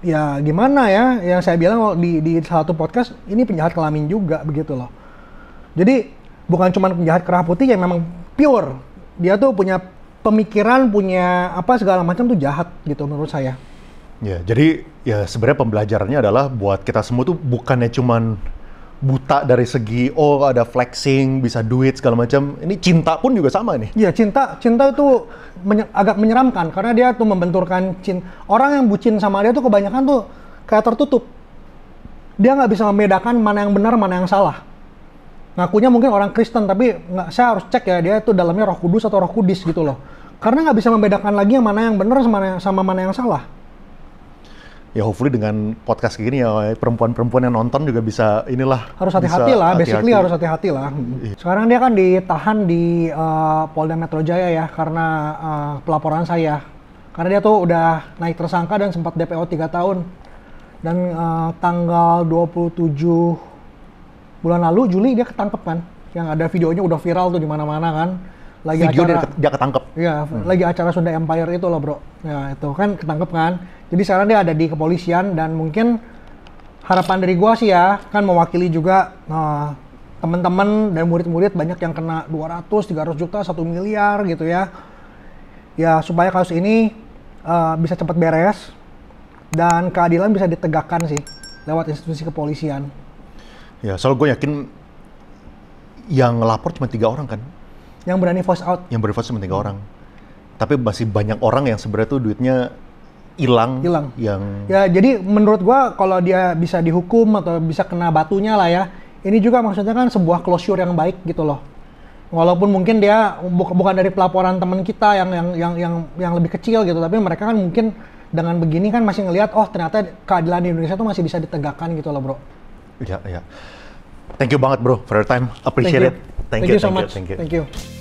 ya gimana ya yang saya bilang di di satu podcast ini penjahat kelamin juga begitu loh. Jadi bukan cuma penjahat kerah putih yang memang pure. Dia tuh punya pemikiran punya apa segala macam tuh jahat gitu menurut saya Ya, jadi ya sebenarnya pembelajarannya adalah buat kita semua tuh bukannya cuman buta dari segi oh ada flexing, bisa duit segala macam. Ini cinta pun juga sama nih. Iya cinta cinta itu menye- agak menyeramkan karena dia tuh membenturkan cinta orang yang bucin sama dia tuh kebanyakan tuh kayak tertutup dia nggak bisa membedakan mana yang benar mana yang salah ngakunya mungkin orang Kristen tapi nggak saya harus cek ya dia itu dalamnya Roh Kudus atau Roh Kudis gitu loh karena nggak bisa membedakan lagi yang mana yang benar sama mana yang, sama mana yang salah Ya hopefully dengan podcast kayak gini ya perempuan-perempuan yang nonton juga bisa inilah harus hati-hati lah, basically hati-hati. harus hati-hati lah. Sekarang dia kan ditahan di eh, Polda Metro Jaya ya karena eh, pelaporan saya. Karena dia tuh udah naik tersangka dan sempat DPO 3 tahun. Dan eh, tanggal 27 bulan lalu Juli dia ketangkep kan. Yang ada videonya udah viral tuh di mana-mana kan. Lagi Video acara dia ketangkep. Iya, lagi acara Sunda Empire itu loh, Bro. Ya, itu kan ketangkep kan. Jadi sekarang dia ada di kepolisian dan mungkin harapan dari gua sih ya, kan mewakili juga nah, teman-teman dan murid-murid banyak yang kena 200, 300 juta, 1 miliar gitu ya. Ya, supaya kasus ini eh, bisa cepat beres dan keadilan bisa ditegakkan sih lewat institusi kepolisian. Ya, soalnya gue yakin yang ngelapor cuma tiga orang kan, Yang berani voice out, yang bervote cuma tiga orang. Tapi masih banyak orang yang sebenarnya tuh duitnya hilang, Hilang. yang Ya, jadi menurut gua kalau dia bisa dihukum atau bisa kena batunya lah ya, ini juga maksudnya kan sebuah closure yang baik gitu loh. Walaupun mungkin dia bu- bukan dari pelaporan teman kita yang yang yang yang yang lebih kecil gitu, tapi mereka kan mungkin dengan begini kan masih ngelihat oh ternyata keadilan di Indonesia tuh masih bisa ditegakkan gitu loh, Bro. ya ya. Thank you banget bro for your time, Thank appreciate you. it. Thank you so thank much. thank you. Thank you.